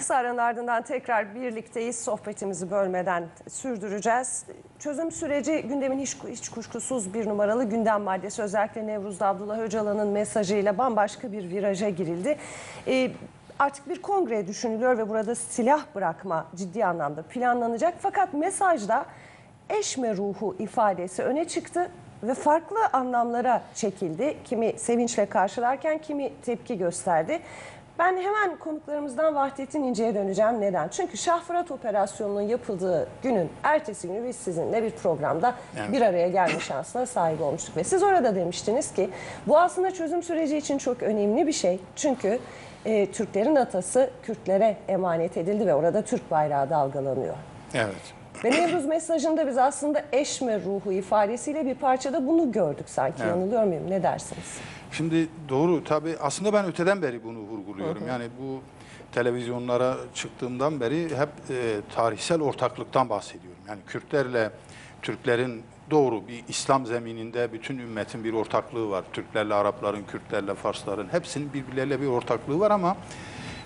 Kısa aranın ardından tekrar birlikteyiz. Sohbetimizi bölmeden sürdüreceğiz. Çözüm süreci gündemin hiç, hiç kuşkusuz bir numaralı gündem maddesi. Özellikle Nevruz'da Abdullah Öcalan'ın mesajıyla bambaşka bir viraja girildi. Ee, artık bir kongre düşünülüyor ve burada silah bırakma ciddi anlamda planlanacak. Fakat mesajda eşme ruhu ifadesi öne çıktı ve farklı anlamlara çekildi. Kimi sevinçle karşılarken kimi tepki gösterdi. Ben hemen konuklarımızdan Vahdettin İnce'ye döneceğim. Neden? Çünkü Şah Fırat operasyonunun yapıldığı günün ertesi günü biz sizinle bir programda Evet. bir araya gelme şansına sahip olmuştuk. Ve siz orada demiştiniz ki bu aslında çözüm süreci için çok önemli bir şey. Çünkü e, Türklerin atası Kürtlere emanet edildi ve orada Türk bayrağı dalgalanıyor. Evet. Ve Nevruz mesajında biz aslında eşme ruhu ifadesiyle bir parçada bunu gördük sanki. Evet. Yanılıyor muyum? Ne dersiniz? Şimdi doğru tabii aslında ben öteden beri bunu vurguluyorum. Yani bu televizyonlara çıktığımdan beri hep e, tarihsel ortaklıktan bahsediyorum. Yani Kürtlerle Türklerin doğru bir İslam zemininde bütün ümmetin bir ortaklığı var. Türklerle Arapların, Kürtlerle Farsların hepsinin birbirleriyle bir ortaklığı var ama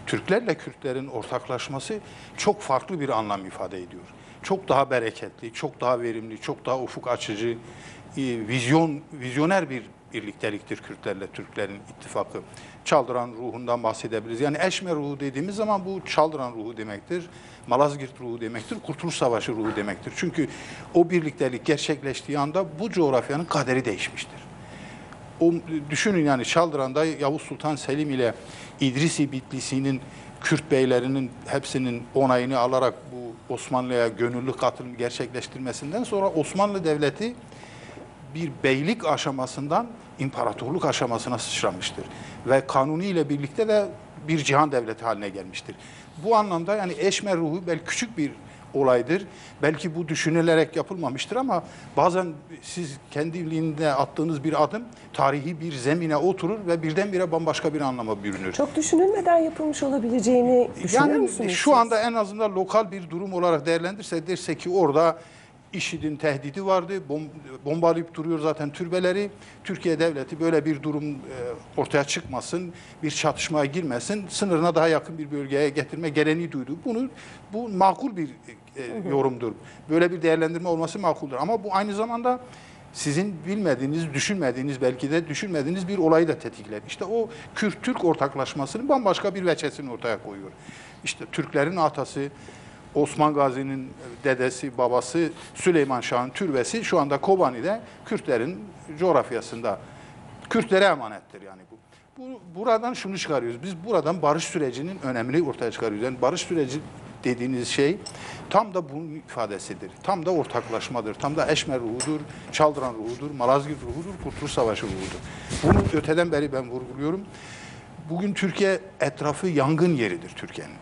Türklerle Kürtlerin ortaklaşması çok farklı bir anlam ifade ediyor. Çok daha bereketli, çok daha verimli, çok daha ufuk açıcı, e, vizyon vizyoner bir birlikteliktir Kürtlerle Türklerin ittifakı. Çaldıran ruhundan bahsedebiliriz. Yani eşme ruhu dediğimiz zaman bu çaldıran ruhu demektir. Malazgirt ruhu demektir. Kurtuluş Savaşı ruhu demektir. Çünkü o birliktelik gerçekleştiği anda bu coğrafyanın kaderi değişmiştir. O düşünün yani Çaldıran'da Yavuz Sultan Selim ile İdrisi Bitlisi'nin Kürt beylerinin hepsinin onayını alarak bu Osmanlı'ya gönüllü katılım gerçekleştirmesinden sonra Osmanlı Devleti bir beylik aşamasından imparatorluk aşamasına sıçramıştır. Ve kanuni ile birlikte de bir cihan devleti haline gelmiştir. Bu anlamda yani eşmer ruhu belki küçük bir olaydır. Belki bu düşünülerek yapılmamıştır ama bazen siz kendiliğinde attığınız bir adım tarihi bir zemine oturur ve birdenbire bambaşka bir anlama bürünür. Çok düşünülmeden yapılmış olabileceğini düşünüyor Yani musunuz? şu siz? anda en azından lokal bir durum olarak değerlendirse derse ki orada IŞİD'in tehdidi vardı. Bom, bombalayıp duruyor zaten türbeleri. Türkiye devleti böyle bir durum e, ortaya çıkmasın, bir çatışmaya girmesin, sınırına daha yakın bir bölgeye getirme gereğini duydu. Bunu bu makul bir e, yorumdur. Böyle bir değerlendirme olması makuldür. Ama bu aynı zamanda sizin bilmediğiniz, düşünmediğiniz belki de düşünmediğiniz bir olayı da tetikler. İşte o Kürt-Türk ortaklaşmasının bambaşka bir veçesini ortaya koyuyor. İşte Türklerin atası, Osman Gazi'nin dedesi, babası Süleyman Şah'ın türbesi şu anda Kobani'de Kürtlerin coğrafyasında. Kürtlere emanettir yani bu. bu. Buradan şunu çıkarıyoruz. Biz buradan barış sürecinin önemini ortaya çıkarıyoruz. Yani barış süreci dediğiniz şey tam da bunun ifadesidir. Tam da ortaklaşmadır. Tam da eşmer ruhudur, çaldıran ruhudur, malazgirt ruhudur, kurtuluş savaşı ruhudur. Bunu öteden beri ben vurguluyorum. Bugün Türkiye etrafı yangın yeridir Türkiye'nin.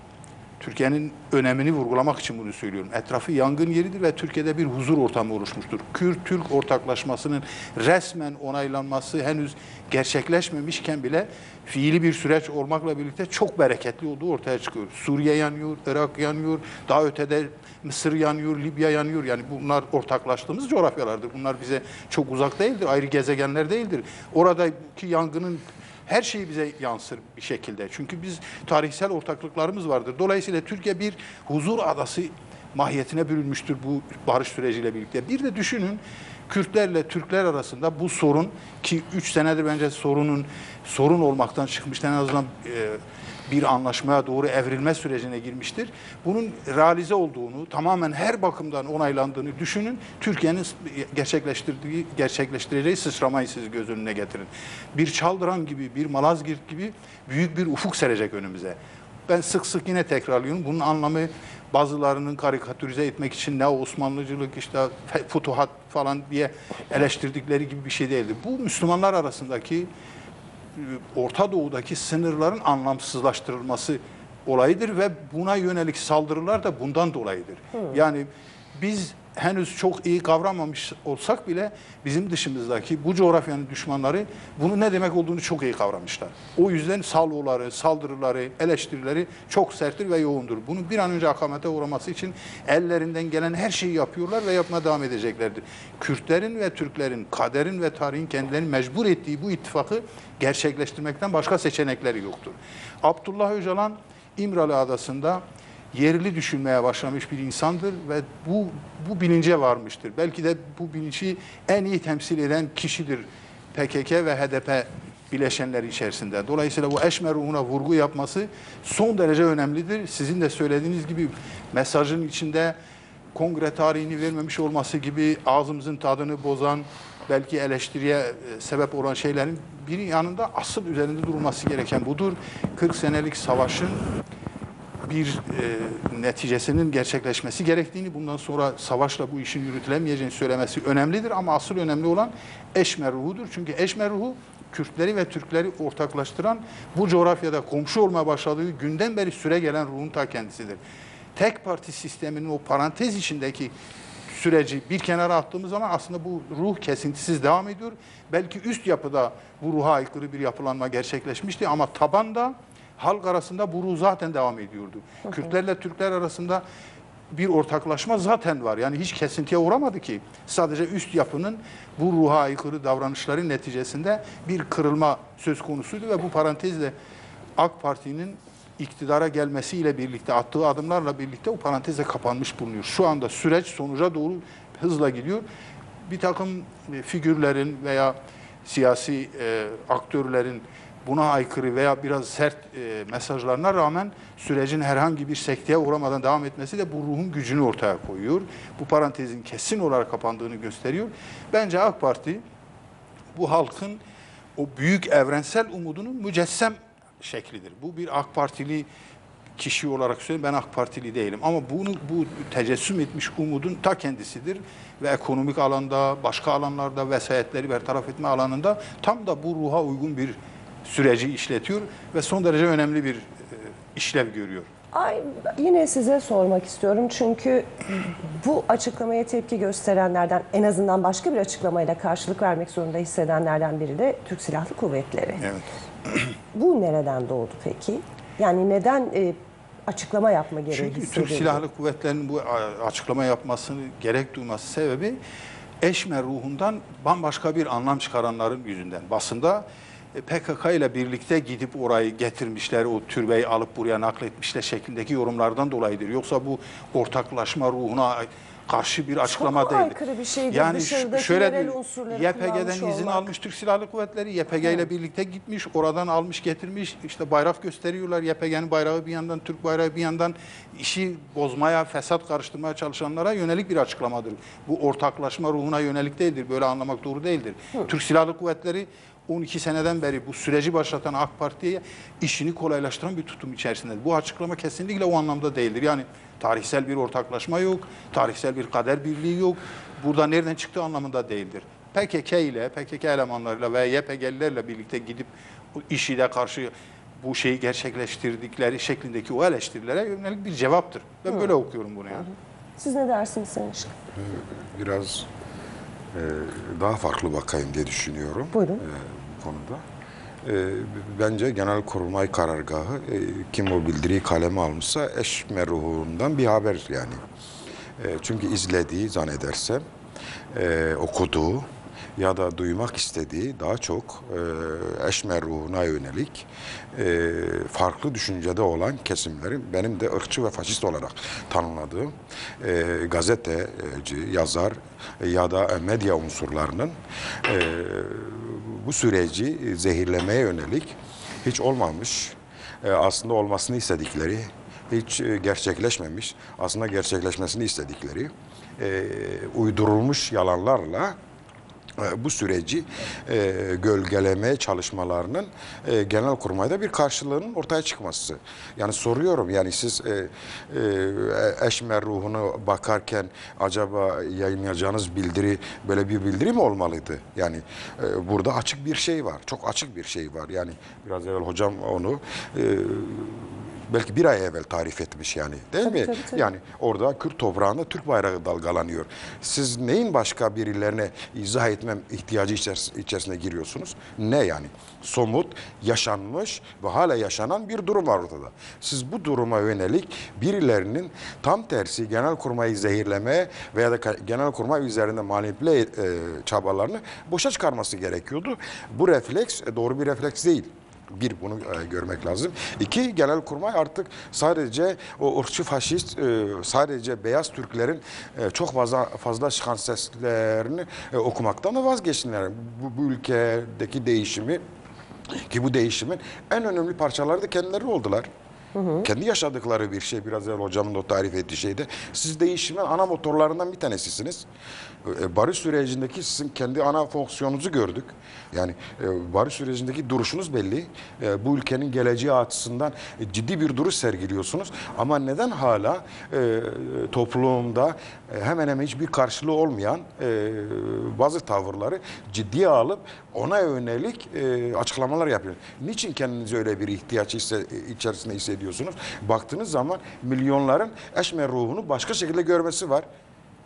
Türkiye'nin önemini vurgulamak için bunu söylüyorum. Etrafı yangın yeridir ve Türkiye'de bir huzur ortamı oluşmuştur. Kürt-Türk ortaklaşmasının resmen onaylanması henüz gerçekleşmemişken bile fiili bir süreç olmakla birlikte çok bereketli olduğu ortaya çıkıyor. Suriye yanıyor, Irak yanıyor, daha ötede Mısır yanıyor, Libya yanıyor. Yani bunlar ortaklaştığımız coğrafyalardır. Bunlar bize çok uzak değildir, ayrı gezegenler değildir. Oradaki yangının her şey bize yansır bir şekilde. Çünkü biz tarihsel ortaklıklarımız vardır. Dolayısıyla Türkiye bir huzur adası mahiyetine bürünmüştür bu barış süreciyle birlikte. Bir de düşünün Kürtlerle Türkler arasında bu sorun ki 3 senedir bence sorunun sorun olmaktan çıkmıştı en azından e, bir anlaşmaya doğru evrilme sürecine girmiştir. Bunun realize olduğunu, tamamen her bakımdan onaylandığını düşünün. Türkiye'nin gerçekleştirdiği, gerçekleştireceği sıçramayı siz göz önüne getirin. Bir Çaldıran gibi, bir Malazgirt gibi büyük bir ufuk serecek önümüze. Ben sık sık yine tekrarlıyorum. Bunun anlamı bazılarının karikatürize etmek için ne Osmanlıcılık işte futuhat falan diye eleştirdikleri gibi bir şey değildi. Bu Müslümanlar arasındaki Orta Doğu'daki sınırların anlamsızlaştırılması olayıdır ve buna yönelik saldırılar da bundan dolayıdır. Yani biz henüz çok iyi kavramamış olsak bile bizim dışımızdaki bu coğrafyanın düşmanları bunu ne demek olduğunu çok iyi kavramışlar. O yüzden salvoları, saldırıları, eleştirileri çok serttir ve yoğundur. Bunu bir an önce akamete uğraması için ellerinden gelen her şeyi yapıyorlar ve yapmaya devam edeceklerdir. Kürtlerin ve Türklerin, kaderin ve tarihin kendilerini mecbur ettiği bu ittifakı gerçekleştirmekten başka seçenekleri yoktur. Abdullah Öcalan İmralı Adası'nda yerli düşünmeye başlamış bir insandır ve bu bu bilince varmıştır. Belki de bu bilinci en iyi temsil eden kişidir PKK ve HDP bileşenleri içerisinde. Dolayısıyla bu eşmer ruhuna vurgu yapması son derece önemlidir. Sizin de söylediğiniz gibi mesajın içinde kongre tarihini vermemiş olması gibi ağzımızın tadını bozan, belki eleştiriye e, sebep olan şeylerin biri yanında asıl üzerinde durulması gereken budur. 40 senelik savaşın bir e, neticesinin gerçekleşmesi gerektiğini, bundan sonra savaşla bu işin yürütülemeyeceğini söylemesi önemlidir ama asıl önemli olan eşmer ruhudur. Çünkü eşmer ruhu Kürtleri ve Türkleri ortaklaştıran bu coğrafyada komşu olmaya başladığı günden beri süre gelen ruhun ta kendisidir. Tek parti sisteminin o parantez içindeki süreci bir kenara attığımız zaman aslında bu ruh kesintisiz devam ediyor. Belki üst yapıda bu ruha aykırı bir yapılanma gerçekleşmişti ama tabanda halk arasında bu ruh zaten devam ediyordu. Kürtlerle Türkler arasında bir ortaklaşma zaten var. Yani hiç kesintiye uğramadı ki. Sadece üst yapının bu ruha aykırı davranışların neticesinde bir kırılma söz konusuydu ve bu parantezle AK Parti'nin iktidara gelmesiyle birlikte attığı adımlarla birlikte o paranteze kapanmış bulunuyor. Şu anda süreç sonuca doğru hızla gidiyor. Bir takım e, figürlerin veya siyasi e, aktörlerin buna aykırı veya biraz sert e, mesajlarına rağmen sürecin herhangi bir sekteye uğramadan devam etmesi de bu ruhun gücünü ortaya koyuyor. Bu parantezin kesin olarak kapandığını gösteriyor. Bence AK Parti bu halkın o büyük evrensel umudunun mücessem şeklidir. Bu bir AK Partili kişi olarak söyleyeyim ben AK Partili değilim ama bunu bu tecessüm etmiş umudun ta kendisidir ve ekonomik alanda, başka alanlarda vesayetleri bertaraf etme alanında tam da bu ruha uygun bir süreci işletiyor ve son derece önemli bir e, işlev görüyor. Ay, yine size sormak istiyorum çünkü bu açıklamaya tepki gösterenlerden en azından başka bir açıklamayla karşılık vermek zorunda hissedenlerden biri de Türk Silahlı Kuvvetleri. Evet. Bu nereden doğdu peki? Yani neden e, açıklama yapma gereği Çünkü Türk? Silahlı Kuvvetleri'nin bu açıklama yapmasını gerek duyması sebebi eşmer ruhundan bambaşka bir anlam çıkaranların yüzünden. Basında PKK ile birlikte gidip orayı getirmişler, o türbeyi alıp buraya nakletmişler şeklindeki yorumlardan dolayıdır. Yoksa bu ortaklaşma ruhuna karşı bir açıklama mu değildir. aykırı bir şeydir Yani şöyle YPG'den izin olmak? almış Türk Silahlı Kuvvetleri, YPG ile birlikte gitmiş, oradan almış getirmiş, işte bayrak gösteriyorlar. YPG'nin bayrağı bir yandan, Türk bayrağı bir yandan işi bozmaya, fesat karıştırmaya çalışanlara yönelik bir açıklamadır. Bu ortaklaşma ruhuna yönelik değildir. Böyle anlamak doğru değildir. Türk Silahlı Kuvvetleri 12 seneden beri bu süreci başlatan AK Parti'ye işini kolaylaştıran bir tutum içerisinde. Bu açıklama kesinlikle o anlamda değildir. Yani tarihsel bir ortaklaşma yok, tarihsel bir kader birliği yok. Burada nereden çıktığı anlamında değildir. PKK ile, PKK elemanlarıyla ve YPG'lilerle birlikte gidip bu IŞİD'e karşı bu şeyi gerçekleştirdikleri şeklindeki o eleştirilere yönelik bir cevaptır. Ben böyle okuyorum bunu yani. Siz ne dersiniz Sayın Işık? biraz e, daha farklı bakayım diye düşünüyorum. Buyurun. e, bu konuda. E, bence Genelkurmay karargahı e, kim o bildiriyi kaleme almışsa eşmer ruhundan bir haber yani. E, çünkü izlediği zannedersem e, okuduğu ya da duymak istediği daha çok e, eşmer ruhuna yönelik e, farklı düşüncede olan kesimlerin benim de ırkçı ve faşist olarak tanımladığım e, gazeteci, yazar ya da medya unsurlarının bu süreci zehirlemeye yönelik hiç olmamış aslında olmasını istedikleri hiç gerçekleşmemiş aslında gerçekleşmesini istedikleri uydurulmuş yalanlarla bu süreci e, gölgelemeye çalışmalarının e, genel kurmayda bir karşılığının ortaya çıkması. Yani soruyorum yani siz e, e, eşmer ruhunu bakarken acaba yayınlayacağınız bildiri böyle bir bildiri mi olmalıydı? Yani e, burada açık bir şey var. Çok açık bir şey var. Yani biraz evvel hocam onu e, belki bir ay evvel tarif etmiş yani değil Tabii, mi? tabii, tabii. Yani orada Kürt toprağında Türk bayrağı dalgalanıyor. Siz neyin başka birilerine izah etmem ihtiyacı içeris- içerisine giriyorsunuz? Ne yani? Somut, yaşanmış ve hala yaşanan bir durum var ortada. Siz bu duruma yönelik birilerinin tam tersi genelkurmayı zehirleme veya da ka- genelkurmay üzerinde manipüle e, çabalarını boşa çıkarması gerekiyordu. Bu refleks e, doğru bir refleks değil. Bir bunu e, görmek lazım. İki Genelkurmay artık sadece o ırkçı faşist e, sadece beyaz Türklerin e, çok fazla fazla çıkan seslerini e, okumaktan da vazgeçtiler. Bu, bu ülkedeki değişimi ki bu değişimin en önemli parçaları da kendileri oldular. Kendi yaşadıkları bir şey biraz evvel hocamın da tarif ettiği şeyde. Siz değişimin ana motorlarından bir tanesisiniz. E, Barış sürecindeki sizin kendi ana fonksiyonunuzu gördük. Yani e, barış sürecindeki duruşunuz belli. E, Bu ülkenin geleceği açısından ciddi bir duruş sergiliyorsunuz. Ama neden hala toplumda hemen hemen hiçbir karşılığı olmayan bazı tavırları ciddiye alıp ona yönelik açıklamalar yapıyor. Niçin kendinizi öyle bir ihtiyaç içerisinde hissediyorsunuz? Baktığınız zaman milyonların eşmer ruhunu başka şekilde görmesi var.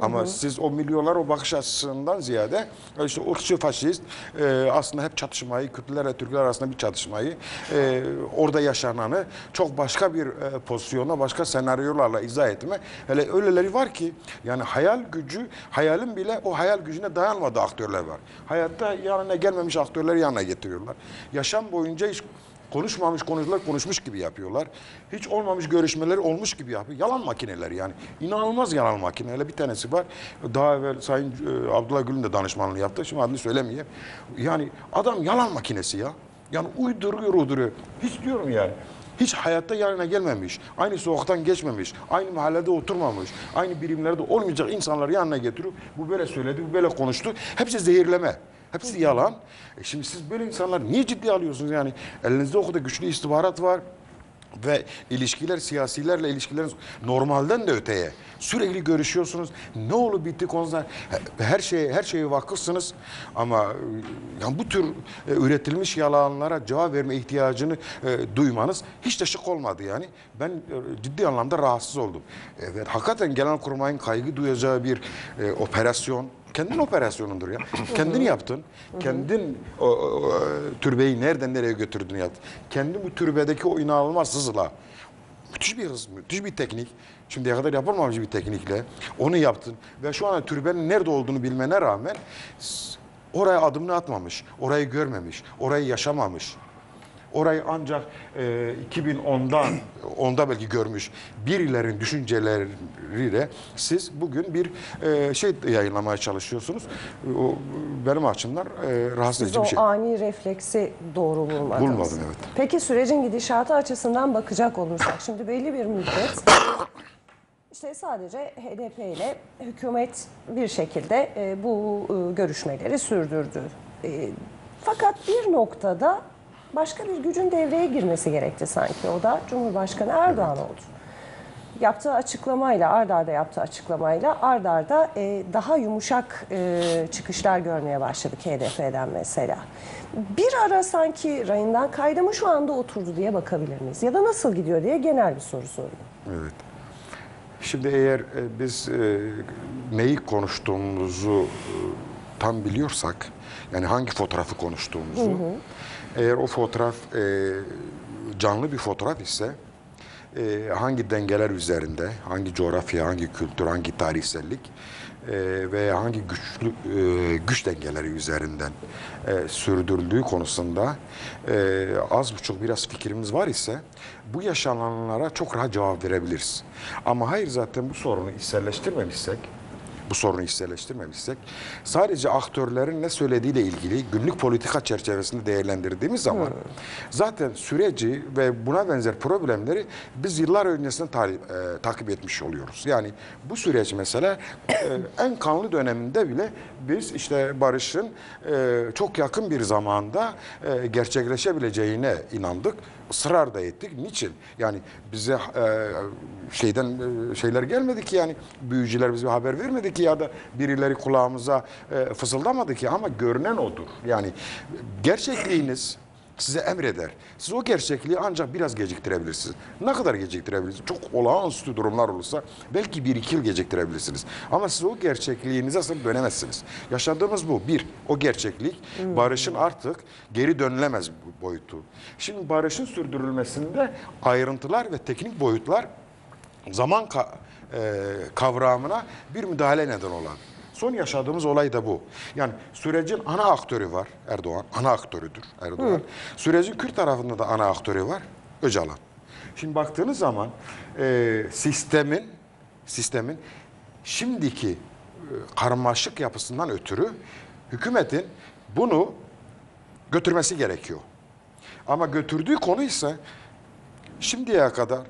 Ama siz o milyonlar o bakış açısından ziyade e, işte ırkçı faşist e, aslında hep çatışmayı, Kürtlerle Türkler arasında bir çatışmayı e, orada yaşananı çok başka bir e, pozisyonda başka senaryolarla izah etme. Hele öyleleri var ki yani hayal gücü, hayalin bile o hayal gücüne dayanmadığı aktörler var. Hayatta yanına gelmemiş aktörleri yanına getiriyorlar. Yaşam boyunca hiç konuşmamış konular konuşmuş gibi yapıyorlar. Hiç olmamış görüşmeleri olmuş gibi yapıyor. Yalan makineler yani. İnanılmaz yalan makineleri. Bir tanesi var. Daha evvel Sayın e, Abdullah Gül'ün de danışmanlığı yaptı. Şimdi adını söylemeyeyim. Yani adam yalan makinesi ya. Yani uyduruyor uyduruyor. Hiç diyorum yani. Hiç hayatta yanına gelmemiş, aynı sokaktan geçmemiş, aynı mahallede oturmamış, aynı birimlerde olmayacak insanları yanına getiriyor. Bu böyle söyledi, bu böyle konuştu. Hepsi zehirleme. Hepsi yalan. E şimdi siz böyle insanlar niye ciddi alıyorsunuz yani? Elinizde o kadar güçlü istihbarat var ve ilişkiler siyasilerle ilişkileriniz normalden de öteye sürekli görüşüyorsunuz. Ne olup bitti konusunda her şeye her şeye vakıfsınız ama e, yani bu tür e, üretilmiş yalanlara cevap verme ihtiyacını e, duymanız hiç de şık olmadı yani. Ben e, ciddi anlamda rahatsız oldum. Evet hakikaten Genelkurmay'ın kaygı duyacağı bir e, operasyon Kendin operasyonundur ya. Kendin yaptın. Kendin o, o, türbeyi nereden nereye götürdün yaptın. Kendin bu türbedeki o inanılmaz hızla. Müthiş bir hız, müthiş bir teknik. Şimdiye kadar yapılmamış bir teknikle. Onu yaptın. Ve şu anda türbenin nerede olduğunu bilmene rağmen oraya adımını atmamış. Orayı görmemiş. Orayı yaşamamış. Orayı ancak e, 2010'dan onda belki görmüş birilerin düşünceleriyle siz bugün bir e, şey yayınlamaya çalışıyorsunuz. O benim açımdan e, rahatsız edici bir şey. ani refleksi doğru bulmadınız. Bulmadım, evet. Peki sürecin gidişatı açısından bakacak olursak şimdi belli bir müddet işte sadece HDP ile hükümet bir şekilde e, bu e, görüşmeleri sürdürdü. E, fakat bir noktada başka bir gücün devreye girmesi gerekti sanki. O da Cumhurbaşkanı Erdoğan oldu. Yaptığı açıklamayla, ard arda yaptığı açıklamayla ard arda e, daha yumuşak e, çıkışlar görmeye başladık HDP'den mesela. Bir ara sanki rayından kaydı mı şu anda oturdu diye bakabilir miyiz? Ya da nasıl gidiyor diye genel bir soru sorayım. Evet. Şimdi eğer e, biz e, neyi konuştuğumuzu e, tam biliyorsak, yani hangi fotoğrafı konuştuğumuzu, eğer o fotoğraf e, canlı bir fotoğraf ise e, hangi dengeler üzerinde, hangi coğrafya, hangi kültür, hangi tarihsellik e, ve hangi güçlü e, güç dengeleri üzerinden e, sürdürüldüğü konusunda e, az buçuk biraz fikrimiz var ise bu yaşananlara çok rahat cevap verebiliriz. Ama hayır zaten bu sorunu içselleştirmemişsek, bu sorunu içselleştirmemişsek sadece aktörlerin ne söylediğiyle ilgili günlük politika çerçevesinde değerlendirdiğimiz zaman zaten süreci ve buna benzer problemleri biz yıllar öncesinden tari- e, takip etmiş oluyoruz. Yani bu süreç mesela e, en kanlı döneminde bile biz işte barışın e, çok yakın bir zamanda e, gerçekleşebileceğine inandık. Israr da ettik. Niçin? Yani bize e, şeyden e, şeyler gelmedi ki yani büyücüler bize haber vermedi ki ya da birileri kulağımıza e, fısıldamadı ki ama görünen odur. Yani gerçekliğiniz size emreder. Siz o gerçekliği ancak biraz geciktirebilirsiniz. Ne kadar geciktirebilirsiniz? Çok olağanüstü durumlar olursa belki bir iki yıl geciktirebilirsiniz. Ama siz o gerçekliğinize aslında dönemezsiniz. Yaşadığımız bu. Bir, o gerçeklik barışın artık geri dönülemez boyutu. Şimdi barışın sürdürülmesinde ayrıntılar ve teknik boyutlar zaman ka- e, kavramına bir müdahale neden olan. Son yaşadığımız olay da bu. Yani sürecin ana aktörü var Erdoğan. Ana aktörüdür Erdoğan. Sürecin Kürt tarafında da ana aktörü var Öcalan. Şimdi baktığınız zaman e, sistemin sistemin şimdiki e, karmaşık yapısından ötürü hükümetin bunu götürmesi gerekiyor. Ama götürdüğü konu ise şimdiye kadar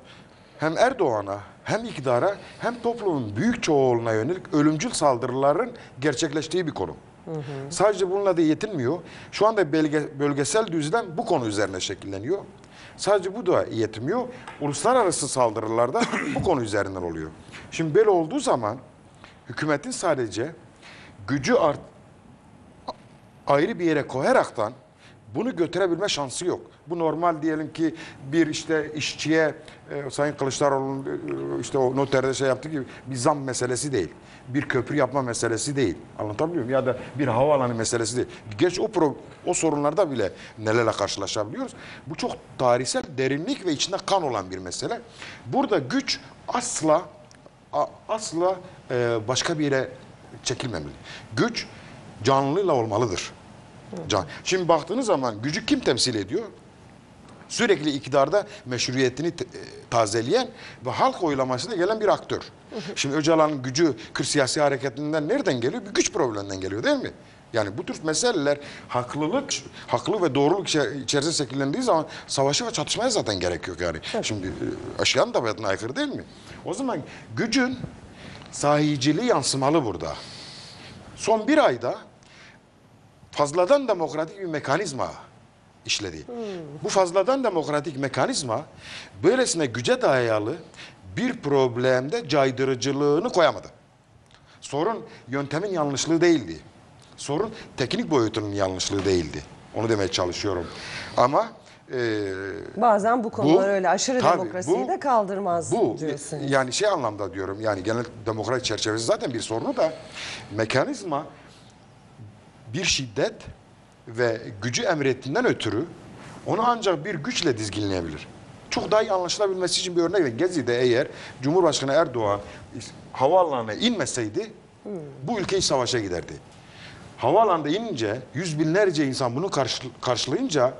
hem Erdoğan'a hem iktidara hem toplumun büyük çoğunluğuna yönelik ölümcül saldırıların gerçekleştiği bir konu. Sadece bununla da yetinmiyor. Şu anda belge, bölgesel düzlem bu konu üzerine şekilleniyor. Sadece bu da yetmiyor. Uluslararası saldırılarda bu konu üzerinden oluyor. Şimdi böyle olduğu zaman hükümetin sadece gücü art, ayrı bir yere koyaraktan bunu götürebilme şansı yok. Bu normal diyelim ki bir işte işçiye e, Sayın Kılıçdaroğlu'nun e, işte o noterde şey yaptığı gibi bir zam meselesi değil. Bir köprü yapma meselesi değil. Anlatabiliyor muyum? Ya da bir havaalanı meselesi değil. Geç o pro, o sorunlarda bile nelerle karşılaşabiliyoruz. Bu çok tarihsel derinlik ve içinde kan olan bir mesele. Burada güç asla asla e, başka bir yere çekilmemeli. Güç canlıyla olmalıdır. Can. Şimdi baktığınız zaman gücü kim temsil ediyor? Sürekli iktidarda meşruiyetini e, tazeleyen ve halk oylamasına gelen bir aktör. Şimdi Öcalan'ın gücü Kürt siyasi hareketinden nereden geliyor? Bir güç probleminden geliyor değil mi? Yani bu tür meseleler haklılık, haklı ve doğruluk içe- içerisinde şekillendiği zaman savaşa ve çatışmaya zaten gerek yok yani. Şimdi e, aşiyan tabiatına aykırı değil mi? O zaman gücün sahiciliği yansımalı burada. Son bir ayda fazladan demokratik bir mekanizma işledi. Bu fazladan demokratik mekanizma böylesine güce dayalı bir problemde caydırıcılığını koyamadı. Sorun yöntemin yanlışlığı değildi. Sorun teknik boyutunun yanlışlığı değildi. Onu demeye çalışıyorum. Ama e, Bazen bu konular Bu- öyle aşırı tabii, demokrasiyi bu- de kaldırmaz bu diyorsunuz. yani şey anlamda diyorum yani genel demokrasi çerçevesi zaten bir sorunu da mekanizma bir şiddet ve gücü emrettiğinden ötürü onu ancak bir güçle dizginleyebilir. Çok daha iyi anlaşılabilmesi için bir örnek vereyim. Gezi'de eğer Cumhurbaşkanı Erdoğan havaalanına inmeseydi bu ülke iç savaşa giderdi. Havaalanında inince yüz binlerce insan bunu karşı- karşılayınca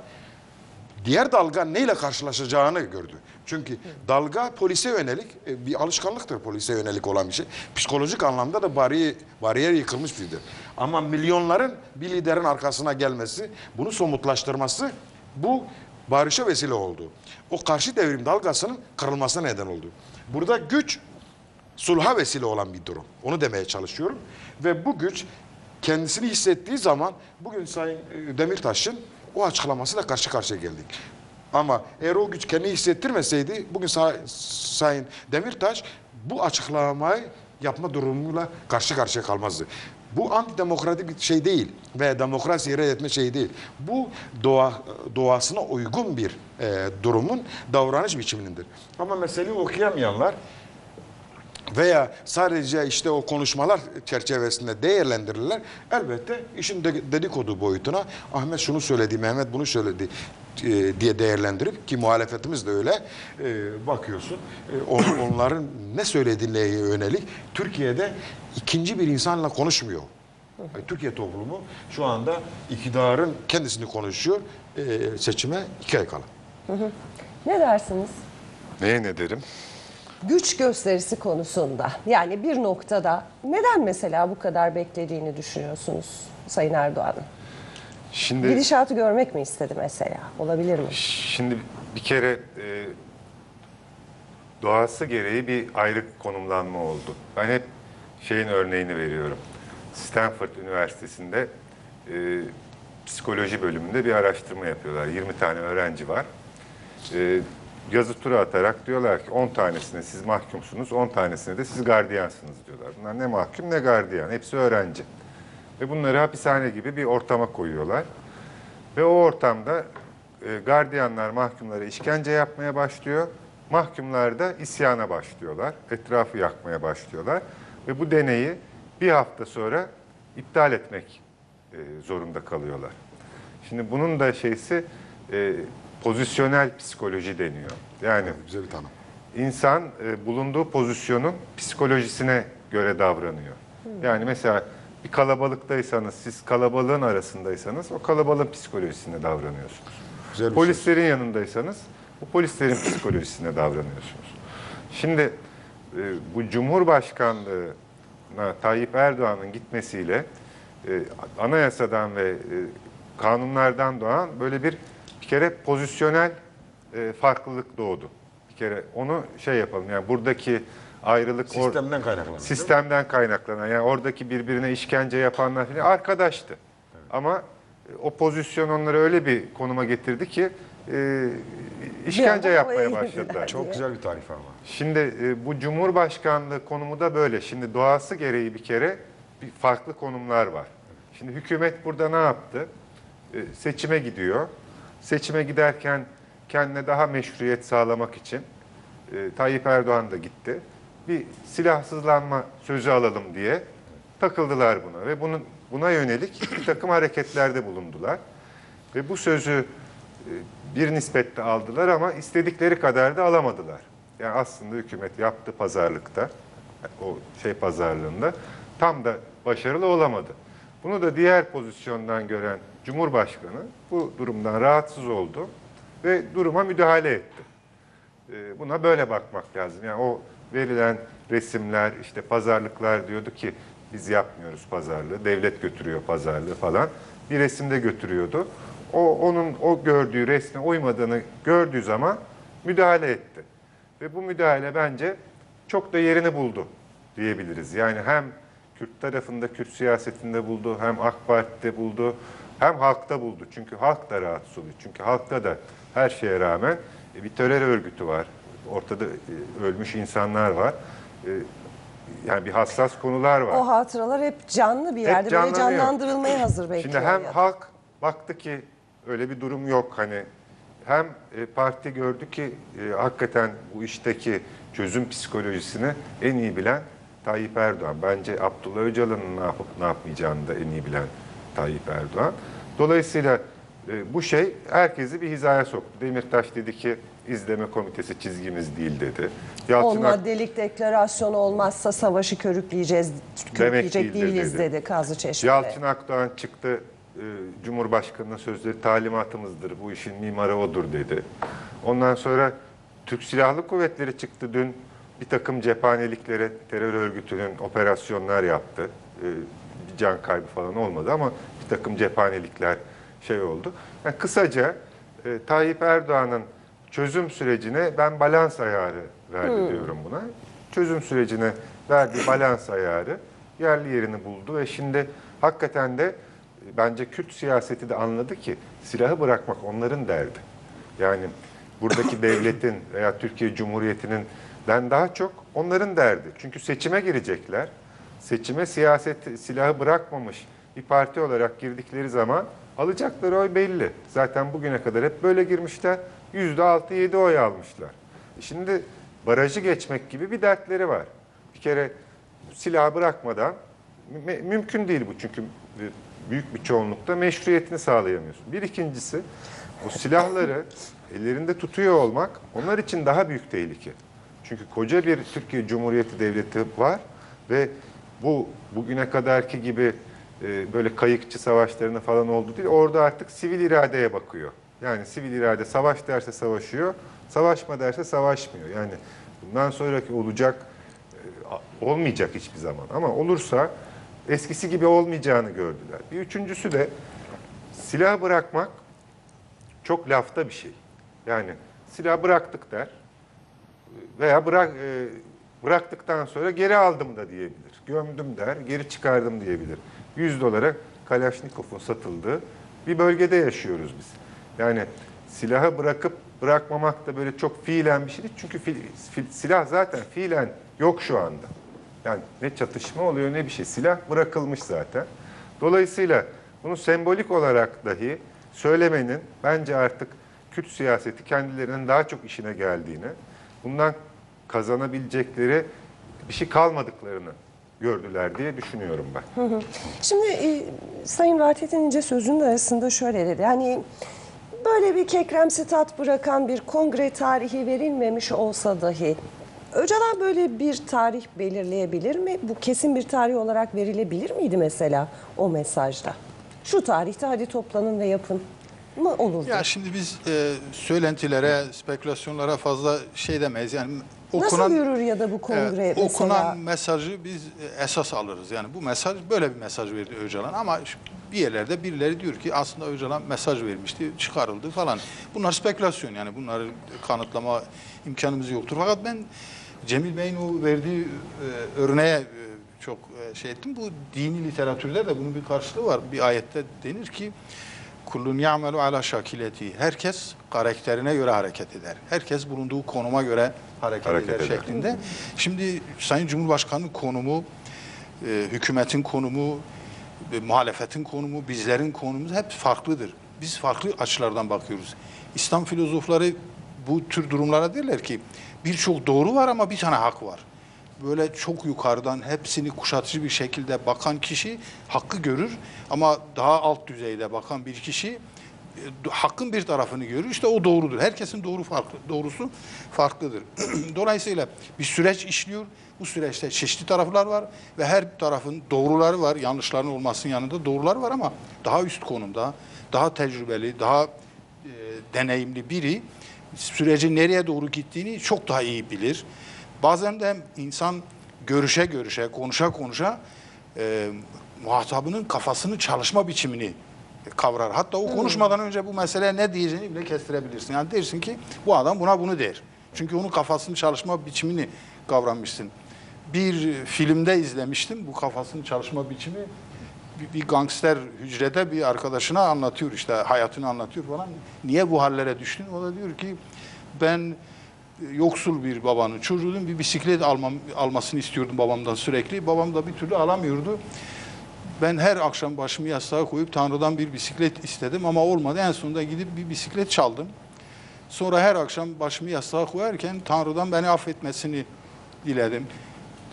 diğer dalga neyle karşılaşacağını gördü. Çünkü dalga polise yönelik e, bir alışkanlıktır polise yönelik olan bir şey. Psikolojik anlamda da bariyer, bariyer yıkılmış birdir. Ama milyonların bir liderin arkasına gelmesi, bunu somutlaştırması bu barışa vesile oldu. O karşı devrim dalgasının kırılmasına neden oldu. Burada güç sulha vesile olan bir durum. Onu demeye çalışıyorum. Ve bu güç kendisini hissettiği zaman bugün Sayın e, Demirtaş'ın o açıklamasıyla karşı karşıya geldik. Ama eğer o güç kendini hissettirmeseydi bugün Say- Sayın Demirtaş bu açıklamayı yapma durumuyla karşı karşıya kalmazdı. Bu antidemokratik bir şey değil ve demokrasiyi reddetme şey değil. Bu doğa, doğasına uygun bir e, durumun davranış biçimindir. Ama meseleyi okuyamayanlar veya sadece işte o konuşmalar çerçevesinde değerlendirirler. Elbette işin de- dedikodu boyutuna Ahmet şunu söyledi, Mehmet bunu söyledi e, diye değerlendirip ki muhalefetimiz de öyle e, bakıyorsun. E, on- onların ne söylediğine yönelik Türkiye'de ikinci bir insanla konuşmuyor. Türkiye toplumu şu anda iktidarın kendisini konuşuyor. E, seçime iki ay kala. Ne dersiniz? Neye ne derim? Güç gösterisi konusunda yani bir noktada neden mesela bu kadar beklediğini düşünüyorsunuz Sayın Erdoğan'ın? Şimdi Gidişatı görmek mi istedi mesela? Olabilir mi? şimdi bir kere e, doğası gereği bir ayrı konumlanma oldu. Ben hep şeyin örneğini veriyorum. Stanford Üniversitesi'nde e, psikoloji bölümünde bir araştırma yapıyorlar. 20 tane öğrenci var. E, yazı tura atarak diyorlar ki 10 tanesine siz mahkumsunuz, 10 tanesine de siz gardiyansınız diyorlar. Bunlar ne mahkum ne gardiyan. Hepsi öğrenci. Ve bunları hapishane gibi bir ortama koyuyorlar. Ve o ortamda e, gardiyanlar mahkumlara işkence yapmaya başlıyor. Mahkumlar da isyana başlıyorlar. Etrafı yakmaya başlıyorlar. Ve bu deneyi bir hafta sonra iptal etmek e, zorunda kalıyorlar. Şimdi bunun da şeysi e, pozisyonel psikoloji deniyor. Yani Güzel bir tanım. insan e, bulunduğu pozisyonun psikolojisine göre davranıyor. Yani mesela bir kalabalıktaysanız, siz kalabalığın arasındaysanız o kalabalığın psikolojisinde davranıyorsunuz. Güzel bir Polislerin yanındaysanız bu polislerin psikolojisinde davranıyorsunuz. Şimdi e, bu Cumhurbaşkanlığına Tayyip Erdoğan'ın gitmesiyle e, anayasadan ve e, kanunlardan doğan böyle bir bir kere pozisyonel e, farklılık doğdu. Bir kere onu şey yapalım yani buradaki ayrılık Sistemden kaynaklanan. sistemden kaynaklanan yani oradaki birbirine işkence yapanlar falan arkadaştı. Ama e, o pozisyon onları öyle bir konuma getirdi ki e, işkence yapmaya başladılar. Çok güzel bir tarif ama. Şimdi e, bu Cumhurbaşkanlığı konumu da böyle. Şimdi doğası gereği bir kere bir farklı konumlar var. Şimdi hükümet burada ne yaptı? E, seçime gidiyor. Seçime giderken kendine daha meşruiyet sağlamak için e, Tayyip Erdoğan da gitti. Bir silahsızlanma sözü alalım diye takıldılar buna ve bunun buna yönelik bir takım hareketlerde bulundular. Ve bu sözü e, bir nispette aldılar ama istedikleri kadar da alamadılar. Yani aslında hükümet yaptı pazarlıkta, o şey pazarlığında tam da başarılı olamadı. Bunu da diğer pozisyondan gören Cumhurbaşkanı bu durumdan rahatsız oldu ve duruma müdahale etti. E, Buna böyle bakmak lazım. Yani o verilen resimler, işte pazarlıklar diyordu ki biz yapmıyoruz pazarlığı, devlet götürüyor pazarlığı falan. Bir resimde götürüyordu. O onun o gördüğü resme uymadığını gördüğü zaman müdahale etti. Ve bu müdahale bence çok da yerini buldu diyebiliriz. Yani hem Kürt tarafında, Kürt siyasetinde buldu, hem AK Parti'de buldu, hem halkta buldu. Çünkü halk da rahatsız oluyor. Çünkü halkta da her şeye rağmen e, bir terör örgütü var. Ortada e, ölmüş insanlar var. E, Yani bir hassas konular var. O hatıralar hep canlı bir yerde böyle canlandırılmaya hazır bekliyor. Şimdi hem ya halk baktı ki öyle bir durum yok hani hem e, parti gördü ki e, hakikaten bu işteki çözüm psikolojisini en iyi bilen Tayyip Erdoğan. Bence Abdullah Öcalan'ın ne yapıp ne yapmayacağını da en iyi bilen Tayyip Erdoğan. Dolayısıyla e, bu şey herkesi bir hizaya soktu. Demirtaş dedi ki izleme komitesi çizgimiz değil dedi. Yalçın On Ak- maddelik deklarasyon olmazsa savaşı körükleyeceğiz, körükleyecek değildir değiliz dedi. dedi Kazlıçeşme'de. Yalçın Akdoğan çıktı, e, Cumhurbaşkanı'nın sözleri talimatımızdır, bu işin mimarı odur dedi. Ondan sonra Türk Silahlı Kuvvetleri çıktı dün, bir takım cephaneliklere terör örgütünün operasyonlar yaptı. E, bir can kaybı falan olmadı ama bir takım cephanelikler şey oldu. Yani kısaca e, Tayyip Erdoğan'ın çözüm sürecine ben balans ayarı verdi diyorum buna. Çözüm sürecine verdiği balans ayarı yerli yerini buldu ve şimdi hakikaten de e, bence Kürt siyaseti de anladı ki silahı bırakmak onların derdi. Yani buradaki devletin veya Türkiye Cumhuriyeti'nin den daha çok onların derdi. Çünkü seçime girecekler. Seçime siyaset silahı bırakmamış bir parti olarak girdikleri zaman alacakları oy belli. Zaten bugüne kadar hep böyle girmişler. %6-7 oy almışlar. E Şimdi barajı geçmek gibi bir dertleri var. Bir kere silahı bırakmadan mü- mümkün değil bu çünkü büyük bir çoğunlukta meşruiyetini sağlayamıyorsun. Bir ikincisi bu silahları ellerinde tutuyor olmak onlar için daha büyük tehlike. Çünkü koca bir Türkiye Cumhuriyeti Devleti var ve bu bugüne kadarki gibi e, böyle kayıkçı savaşlarına falan oldu değil. Orada artık sivil iradeye bakıyor. Yani sivil irade savaş derse savaşıyor, savaşma derse savaşmıyor. Yani bundan sonraki olacak e, olmayacak hiçbir zaman. Ama olursa eskisi gibi olmayacağını gördüler. Bir üçüncüsü de silah bırakmak çok lafta bir şey. Yani silah bıraktık der veya bırak e, bıraktıktan sonra geri aldım da diyebilir. Gömdüm der, geri çıkardım diyebilir. 100 dolara Kalaşnikov'un satıldığı bir bölgede yaşıyoruz biz. Yani silahı bırakıp bırakmamak da böyle çok fiilen bir şey değil. Çünkü fi- fi- silah zaten fiilen yok şu anda. Yani ne çatışma oluyor ne bir şey. Silah bırakılmış zaten. Dolayısıyla bunu sembolik olarak dahi söylemenin bence artık Kürt siyaseti kendilerinin daha çok işine geldiğini, bundan kazanabilecekleri bir şey kalmadıklarını gördüler diye düşünüyorum ben. Şimdi e, Sayın Vahdettin İnce sözünün arasında şöyle dedi. Hani böyle bir kekremsi tat bırakan bir kongre tarihi verilmemiş olsa dahi Öcalan böyle bir tarih belirleyebilir mi? Bu kesin bir tarih olarak verilebilir miydi mesela o mesajda? Şu tarihte hadi toplanın ve yapın mı olurdu? Ya şimdi biz e, söylentilere, spekülasyonlara fazla şey demeyiz. Yani Nasıl okunan yürür ya da bu kongre e, mesela? okunan mesajı biz e, esas alırız. Yani bu mesaj böyle bir mesaj verdi Öcalan ama bir yerlerde birileri diyor ki aslında Öcalan mesaj vermişti, çıkarıldı falan. Bunlar spekülasyon yani bunları kanıtlama imkanımız yoktur. Fakat ben Cemil Bey'in o verdiği e, örneğe e, çok e, şey ettim. Bu dini literatürde de bunun bir karşılığı var. Bir ayette denir ki Kullun ya'melu ala şakileti. Herkes karakterine göre hareket eder. Herkes bulunduğu konuma göre hareket, Hareket eder, eder. şeklinde. Şimdi Sayın Cumhurbaşkanı'nın konumu, e, hükümetin konumu, e, muhalefetin konumu, bizlerin konumuz hep farklıdır. Biz farklı açılardan bakıyoruz. İslam filozofları bu tür durumlara derler ki birçok doğru var ama bir tane hak var. Böyle çok yukarıdan hepsini kuşatıcı bir şekilde bakan kişi hakkı görür ama daha alt düzeyde bakan bir kişi e, hakkın bir tarafını görür. İşte o doğrudur. Herkesin doğru farklı, doğrusu farklıdır. Dolayısıyla bir süreç işliyor. Bu süreçte çeşitli taraflar var ve her tarafın doğruları var. Yanlışların olmasının yanında doğrular var ama daha üst konumda, daha tecrübeli, daha e, deneyimli biri sürecin nereye doğru gittiğini çok daha iyi bilir. Bazen de insan görüşe görüşe, konuşa konuşa e, muhatabının kafasını çalışma biçimini kavrar. Hatta o konuşmadan önce bu meseleye ne diyeceğini bile kestirebilirsin. Yani dersin ki bu adam buna bunu der. Çünkü onun kafasını çalışma biçimini kavramışsın. Bir filmde izlemiştim bu kafasını çalışma biçimi. Bir, bir gangster hücrede bir arkadaşına anlatıyor işte hayatını anlatıyor falan. Niye bu hallere düştün? O da diyor ki ben yoksul bir babanın çocuğuydum. Bir bisiklet almam, almasını istiyordum babamdan sürekli. Babam da bir türlü alamıyordu. Ben her akşam başımı yastığa koyup Tanrı'dan bir bisiklet istedim ama olmadı. En sonunda gidip bir bisiklet çaldım. Sonra her akşam başımı yastığa koyarken Tanrı'dan beni affetmesini diledim.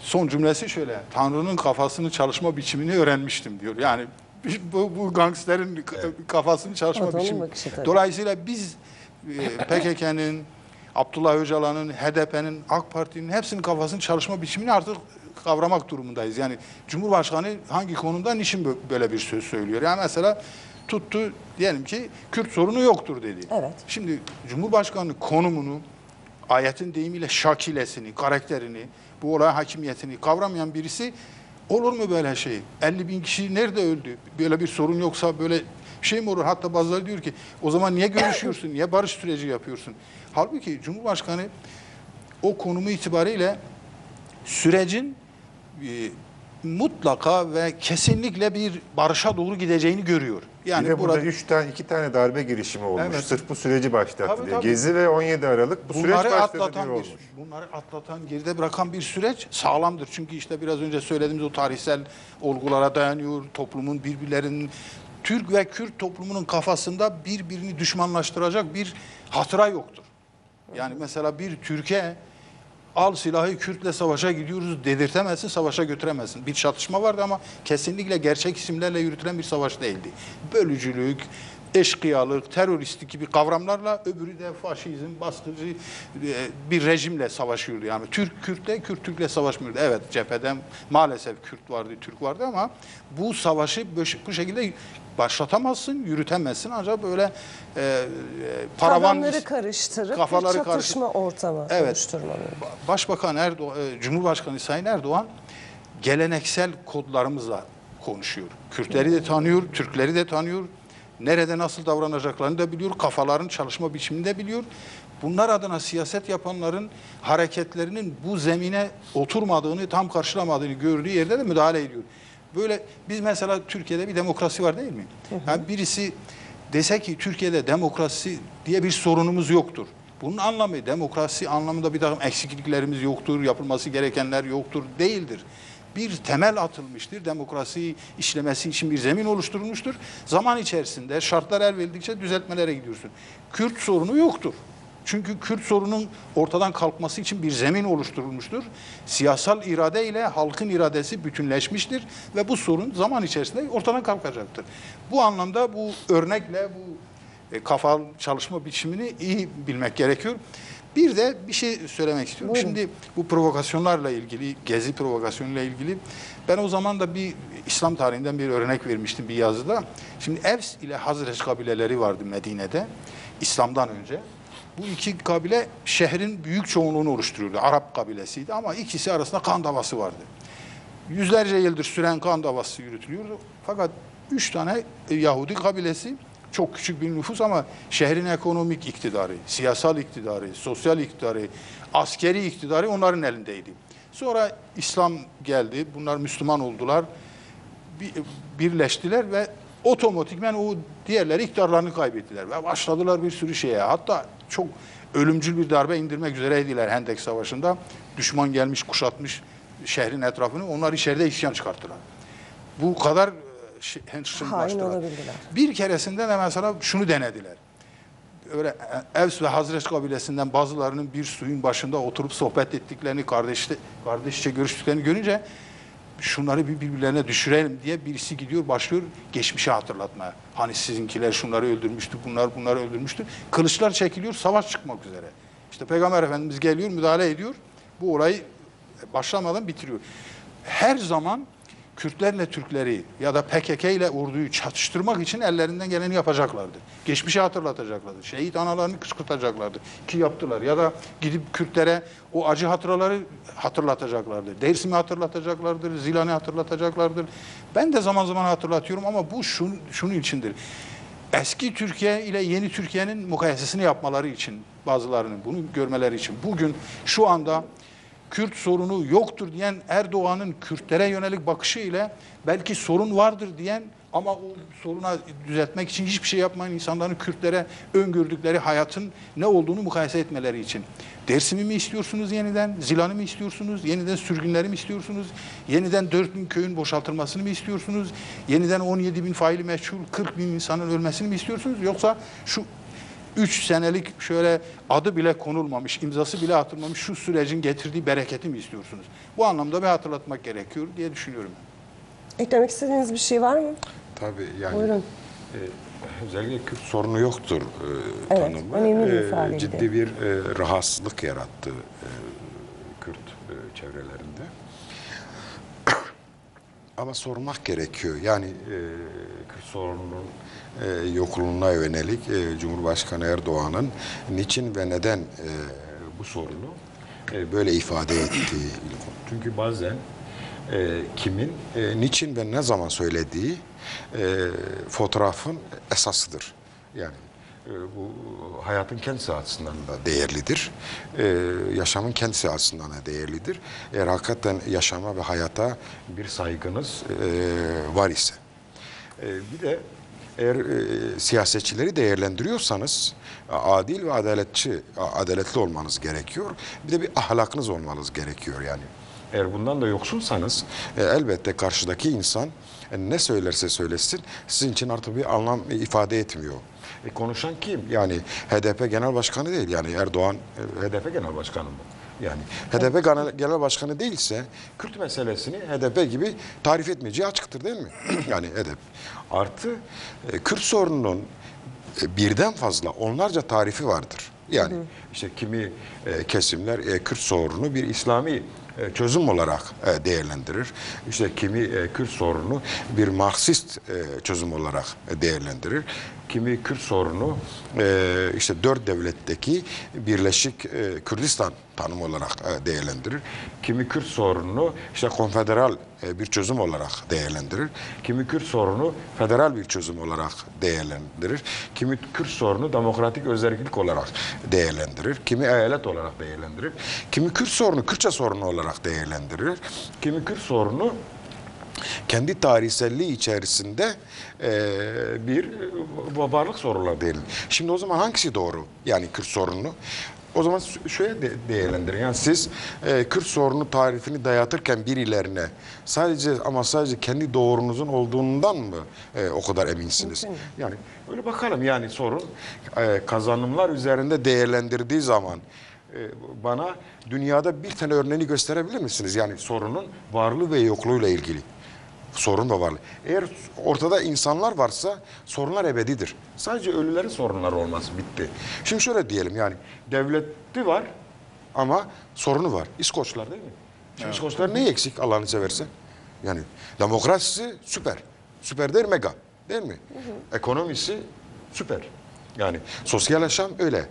Son cümlesi şöyle. Tanrı'nın kafasını çalışma biçimini öğrenmiştim diyor. Yani bu, bu gangsterin kafasının çalışma Adamın biçimi. Dolayısıyla biz e, PKK'nın, Abdullah Öcalan'ın, HDP'nin, AK Parti'nin hepsinin kafasının çalışma biçimini artık kavramak durumundayız. Yani Cumhurbaşkanı hangi konuda niçin bö- böyle bir söz söylüyor? Yani mesela tuttu diyelim ki Kürt sorunu yoktur dedi. Evet. Şimdi Cumhurbaşkanı konumunu, ayetin deyimiyle şakilesini, karakterini, bu olaya hakimiyetini kavramayan birisi olur mu böyle şey? 50 bin kişi nerede öldü? Böyle bir sorun yoksa böyle şey mi olur? Hatta bazıları diyor ki o zaman niye görüşüyorsun? Niye barış süreci yapıyorsun? Halbuki Cumhurbaşkanı o konumu itibariyle sürecin e, mutlaka ve kesinlikle bir barışa doğru gideceğini görüyor. Yani bir de burada burada 3 tane 2 tane darbe girişimi olmuş. Evet. Sırf bu süreci başlattı Tabii, diye. tabii. Gezi ve 17 Aralık bu süreç bunları atlatan diye bir, olmuş. bunları atlatan, geride bırakan bir süreç sağlamdır. Çünkü işte biraz önce söylediğimiz o tarihsel olgulara dayanıyor. Toplumun birbirlerinin Türk ve Kürt toplumunun kafasında birbirini düşmanlaştıracak bir hatıra yoktur. Yani mesela bir Türkiye al silahı Kürtle savaşa gidiyoruz dedirtemezsin, savaşa götüremezsin. Bir çatışma vardı ama kesinlikle gerçek isimlerle yürütülen bir savaş değildi. Bölücülük, eşkıyalık, teröristlik gibi kavramlarla öbürü de faşizm, baskıcı e, bir rejimle savaşıyordu. Yani Türk Kürtle, Kürt Türk'le savaşmıyordu. Evet cephede maalesef Kürt vardı, Türk vardı ama bu savaşı bu şekilde başlatamazsın, yürütemezsin. Ancak böyle e, e, paravan Kavramları karıştırıp kafaları bir çatışma karıştır- ortamı Evet. Başbakan Erdoğan, e, Cumhurbaşkanı Sayın Erdoğan geleneksel kodlarımızla konuşuyor. Kürtleri de tanıyor, Türkleri de tanıyor. Nerede nasıl davranacaklarını da biliyor, kafaların çalışma biçimini de biliyor. Bunlar adına siyaset yapanların hareketlerinin bu zemine oturmadığını, tam karşılamadığını gördüğü yerde de müdahale ediyor. Böyle biz mesela Türkiye'de bir demokrasi var değil mi? Yani birisi dese ki Türkiye'de demokrasi diye bir sorunumuz yoktur. Bunun anlamı demokrasi anlamında bir takım eksikliklerimiz yoktur, yapılması gerekenler yoktur değildir. Bir temel atılmıştır. Demokrasi işlemesi için bir zemin oluşturulmuştur. Zaman içerisinde şartlar el verildikçe düzeltmelere gidiyorsun. Kürt sorunu yoktur. Çünkü Kürt sorunun ortadan kalkması için bir zemin oluşturulmuştur. Siyasal irade ile halkın iradesi bütünleşmiştir ve bu sorun zaman içerisinde ortadan kalkacaktır. Bu anlamda bu örnekle bu e, kafa çalışma biçimini iyi bilmek gerekiyor. Bir de bir şey söylemek istiyorum. Buyurun. Şimdi bu provokasyonlarla ilgili, gezi provokasyonuyla ilgili ben o zaman da bir İslam tarihinden bir örnek vermiştim bir yazıda. Şimdi Evs ile Hazreç kabileleri vardı Medine'de İslam'dan önce. Bu iki kabile şehrin büyük çoğunluğunu oluşturuyordu. Arap kabilesiydi ama ikisi arasında kan davası vardı. Yüzlerce yıldır süren kan davası yürütülüyordu. Fakat üç tane e, Yahudi kabilesi çok küçük bir nüfus ama şehrin ekonomik iktidarı, siyasal iktidarı, sosyal iktidarı, askeri iktidarı onların elindeydi. Sonra İslam geldi, bunlar Müslüman oldular, bir- birleştiler ve otomatikmen o diğerleri iktidarlarını kaybettiler ve başladılar bir sürü şeye. Hatta çok ölümcül bir darbe indirmek üzereydiler Hendek Savaşı'nda. Düşman gelmiş, kuşatmış şehrin etrafını. Onlar içeride isyan çıkarttılar. Bu kadar hınçlaştılar. olabildiler. Bir keresinde de mesela şunu denediler. Öyle Evs ve Hazreç kabilesinden bazılarının bir suyun başında oturup sohbet ettiklerini, kardeşte, kardeşçe görüştüklerini görünce şunları bir birbirlerine düşürelim diye birisi gidiyor başlıyor geçmişi hatırlatmaya. Hani sizinkiler şunları öldürmüştü, bunlar bunları öldürmüştü. Kılıçlar çekiliyor, savaş çıkmak üzere. İşte Peygamber Efendimiz geliyor, müdahale ediyor. Bu olayı başlamadan bitiriyor. Her zaman Kürtlerle Türkleri ya da PKK ile orduyu çatıştırmak için ellerinden geleni yapacaklardı. Geçmişi hatırlatacaklardı. Şehit analarını kışkırtacaklardı. Ki yaptılar. Ya da gidip Kürtlere o acı hatıraları hatırlatacaklardı. Dersim'i hatırlatacaklardır, Zilan'ı hatırlatacaklardır. Ben de zaman zaman hatırlatıyorum ama bu şun, şunun içindir. Eski Türkiye ile yeni Türkiye'nin mukayesesini yapmaları için bazılarının bunu görmeleri için bugün şu anda Kürt sorunu yoktur diyen Erdoğan'ın Kürtlere yönelik bakışı ile belki sorun vardır diyen ama o soruna düzeltmek için hiçbir şey yapmayan insanların Kürtlere öngördükleri hayatın ne olduğunu mukayese etmeleri için. Dersimi mi istiyorsunuz yeniden? Zilan'ı mı istiyorsunuz? Yeniden sürgünleri mi istiyorsunuz? Yeniden 4 bin köyün boşaltılmasını mı istiyorsunuz? Yeniden 17 bin faili meçhul 40 bin insanın ölmesini mi istiyorsunuz? Yoksa şu 3 senelik şöyle adı bile konulmamış, imzası bile atılmamış şu sürecin getirdiği bereketi mi istiyorsunuz? Bu anlamda bir hatırlatmak gerekiyor diye düşünüyorum. Eklemek istediğiniz bir şey var mı? Tabii yani Buyurun. e, özellikle Kürt sorunu yoktur e, Evet, tanımı. önemli bir E, ifadeydi. ciddi bir e, rahatsızlık yarattı e, Kürt e, çevrelerinde. Ama sormak gerekiyor. Yani e, Kürt e, yokluğuna yönelik e, Cumhurbaşkanı Erdoğan'ın niçin ve neden e, bu sorunu e, böyle ifade ettiği. Çünkü bazen e, kimin e, niçin ve ne zaman söylediği e, fotoğrafın esasıdır. Yani bu hayatın kendisi açısından da değerlidir. E, yaşamın kendisi açısından da değerlidir. Eğer hakikaten yaşama ve hayata bir saygınız e, var ise. E, bir de eğer e, siyasetçileri değerlendiriyorsanız adil ve adaletçi, adaletli olmanız gerekiyor. Bir de bir ahlakınız olmanız gerekiyor yani. Eğer bundan da yoksunsanız e, elbette karşıdaki insan e, ne söylerse söylesin sizin için artık bir anlam ifade etmiyor. E, konuşan kim? Yani HDP Genel Başkanı değil. Yani Erdoğan e, HDP Genel Başkanı mı? Yani HDP Genel, Başkanı değilse Kürt meselesini HDP gibi tarif etmeyeceği açıktır değil mi? yani HDP. Artı e, Kürt sorununun e, birden fazla onlarca tarifi vardır. Yani işte kimi e, kesimler e, Kürt sorunu bir İslami e, çözüm olarak e, değerlendirir. İşte kimi e, Kürt sorunu bir Marksist e, çözüm olarak e, değerlendirir. Kimi Kürt sorunu e, işte dört devletteki Birleşik e, Kürdistan tanımı olarak e, değerlendirir. Kimi Kürt sorununu işte konfederal e, bir çözüm olarak değerlendirir. Kimi Kürt sorunu federal bir çözüm olarak değerlendirir. Kimi Kürt sorunu demokratik özellik olarak değerlendirir. Kimi eyalet olarak değerlendirir. Kimi Kürt sorunu Kürtçe sorunu olarak değerlendirir. Kimi Kürt sorunu kendi tarihselliği içerisinde e, bir varlık sorular diyelim. Şimdi o zaman hangisi doğru? Yani Kürt sorunu. O zaman şöyle de değerlendirin. Yani siz e, Kürt sorunu tarifini dayatırken birilerine sadece ama sadece kendi doğrunuzun olduğundan mı e, o kadar eminsiniz? Yani öyle bakalım yani sorun e, kazanımlar üzerinde değerlendirdiği zaman e, bana dünyada bir tane örneğini gösterebilir misiniz? Yani sorunun varlığı ve yokluğuyla ilgili. Sorun da var. Eğer ortada insanlar varsa sorunlar ebedidir. Sadece ölülerin sorunları olmaz. Bitti. Şimdi şöyle diyelim yani devleti var ama sorunu var. İskoçlar değil mi? Şimdi İskoçlar ne eksik Allah'ını seversen? Yani demokrasisi süper. Süper değil mega. Değil mi? Ekonomisi süper. Yani sosyal yaşam öyle.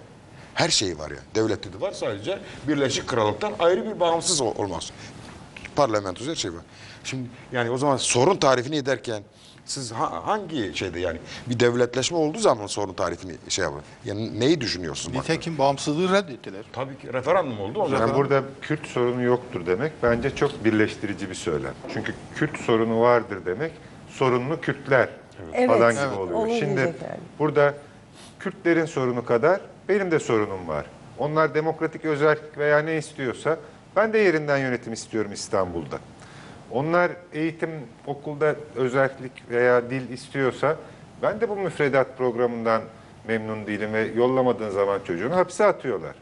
Her şeyi var yani. Devleti de var sadece Birleşik Krallık'tan ayrı bir bağımsız ol- olmaz. Parlamentosu her şey var. Şimdi yani o zaman sorun tarifini ederken siz ha- hangi şeyde yani bir devletleşme olduğu zaman sorun tarifini şey yapın. Yani neyi düşünüyorsunuz? bak? Nitekim bağımsızlığı reddettiler. Tabii ki referandum oldu. Yani sonra- burada Kürt sorunu yoktur demek bence çok birleştirici bir söylem. Çünkü Kürt sorunu vardır demek sorunlu Kürtler Evet. falan Evet. gibi oluyor. Onu Şimdi diyeceklerdim. burada Kürtlerin sorunu kadar benim de sorunum var. Onlar demokratik özellik veya ne istiyorsa ben de yerinden yönetim istiyorum İstanbul'da. Onlar eğitim okulda özellik veya dil istiyorsa ben de bu müfredat programından memnun değilim ve yollamadığın zaman çocuğunu hapse atıyorlar.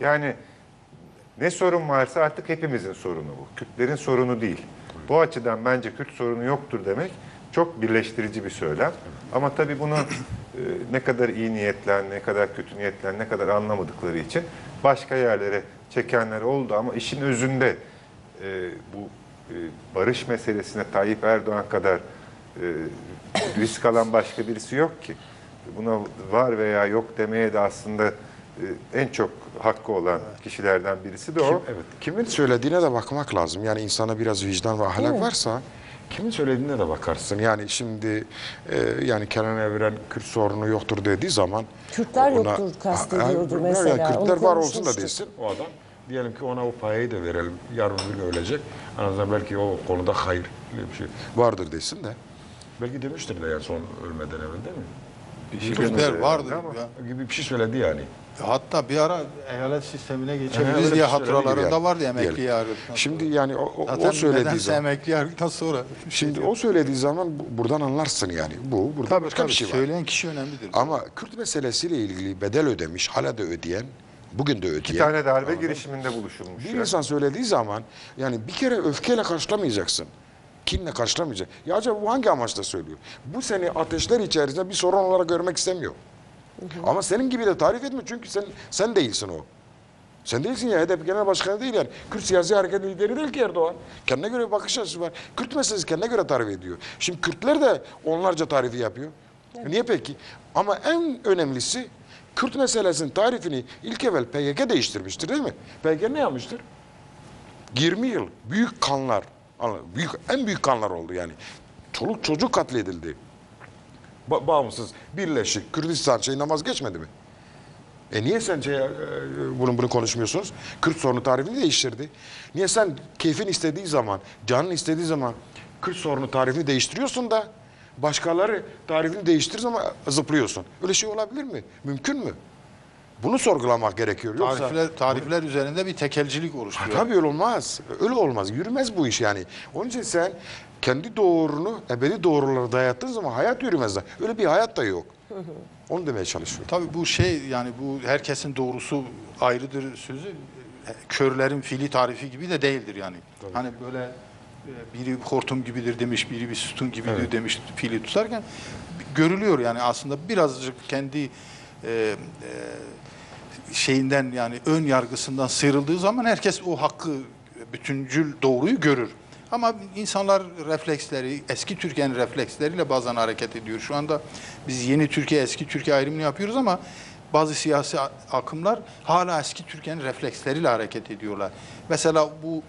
Yani ne sorun varsa artık hepimizin sorunu bu. Kürtlerin sorunu değil. Bu açıdan bence Kürt sorunu yoktur demek çok birleştirici bir söylem. Ama tabii bunu e, ne kadar iyi niyetlen, ne kadar kötü niyetlen, ne kadar anlamadıkları için başka yerlere çekenler oldu. Ama işin özünde e, bu e, barış meselesine Tayyip Erdoğan kadar e, risk alan başka birisi yok ki. Buna var veya yok demeye de aslında e, en çok hakkı olan kişilerden birisi de o. Evet. Kimin söylediğine de bakmak lazım. Yani insana biraz vicdan ve ahlak varsa kimin söylediğine de bakarsın. Yani şimdi e, yani Kenan Evren Kürt sorunu yoktur dediği zaman Kürtler yoktur kastediyordu mesela. Yani Kürtler Onu var olsun da desin o adam. Diyelim ki ona o payayı da verelim. Yarın bir gün ölecek. En azından belki o konuda hayır bir şey vardır desin de. Belki demiştir de yani son ölmeden evvel değil mi? Bir şey söyledi vardır. ama Ya. Gibi bir şey söyledi yani. Hatta bir ara eyalet sistemine geçebiliriz diye şey hatıralarında vardı emekli yargıdan Şimdi yani o, o, Zaten o söylediği zaman. emekli yargıdan sonra. Şimdi o söylediği zaman bu- buradan anlarsın yani. Bu burada tabii, başka tabii, bir şey var. söyleyen kişi önemlidir. Ama Kürt meselesiyle ilgili bedel ödemiş, hala da ödeyen, bugün de ödeyen. iki tane darbe girişiminde buluşulmuş. Bir ya. insan söylediği zaman yani bir kere öfkeyle karşılamayacaksın. Kinle karşılamayacaksın. Ya acaba bu hangi amaçla söylüyor? Bu seni ateşler içerisinde bir sorun olarak görmek istemiyor. Ama senin gibi de tarif etmiyor çünkü sen sen değilsin o. Sen değilsin ya HDP Genel Başkanı değil yani. Kürt siyasi hareket lideri değil ki Erdoğan. Kendine göre bir bakış açısı var. Kürt meselesi kendine göre tarif ediyor. Şimdi Kürtler de onlarca tarifi yapıyor. E Niye peki? Ama en önemlisi Kürt meselesinin tarifini ilk evvel PKK değiştirmiştir değil mi? PKK ne yapmıştır? 20 yıl büyük kanlar, büyük en büyük kanlar oldu yani. Çoluk çocuk katledildi. Ba- bağımsız, birleşik, Kürdistan şey namaz geçmedi mi? E niye sen şey, e, bunu bunu konuşmuyorsunuz? Kürt sorunu tarifini değiştirdi. Niye sen keyfin istediği zaman, canın istediği zaman Kürt sorunu tarifini değiştiriyorsun da başkaları tarifini değiştirir zaman zıplıyorsun. Öyle şey olabilir mi? Mümkün mü? Bunu sorgulamak gerekiyor. Yoksa Tarifler, tarifler üzerinde bir tekelcilik Ha, oluşturuyor. tabii öyle olmaz. Öyle olmaz. Yürümez bu iş yani. Onun için sen kendi doğrunu, ebedi doğruları dayattığın zaman hayat yürümez. de. Öyle bir hayat da yok. Onu demeye çalışıyorum. Tabii bu şey yani bu herkesin doğrusu ayrıdır sözü e, körlerin fili tarifi gibi de değildir yani. Hani böyle biri hortum gibidir demiş, biri bir sütun gibidir demiş fili tutarken görülüyor yani aslında birazcık kendi e, e, şeyinden yani ön yargısından sıyrıldığı zaman herkes o hakkı bütüncül doğruyu görür. Ama insanlar refleksleri, eski Türkiye'nin refleksleriyle bazen hareket ediyor. Şu anda biz yeni Türkiye, eski Türkiye ayrımını yapıyoruz ama bazı siyasi akımlar hala eski Türkiye'nin refleksleriyle hareket ediyorlar. Mesela bu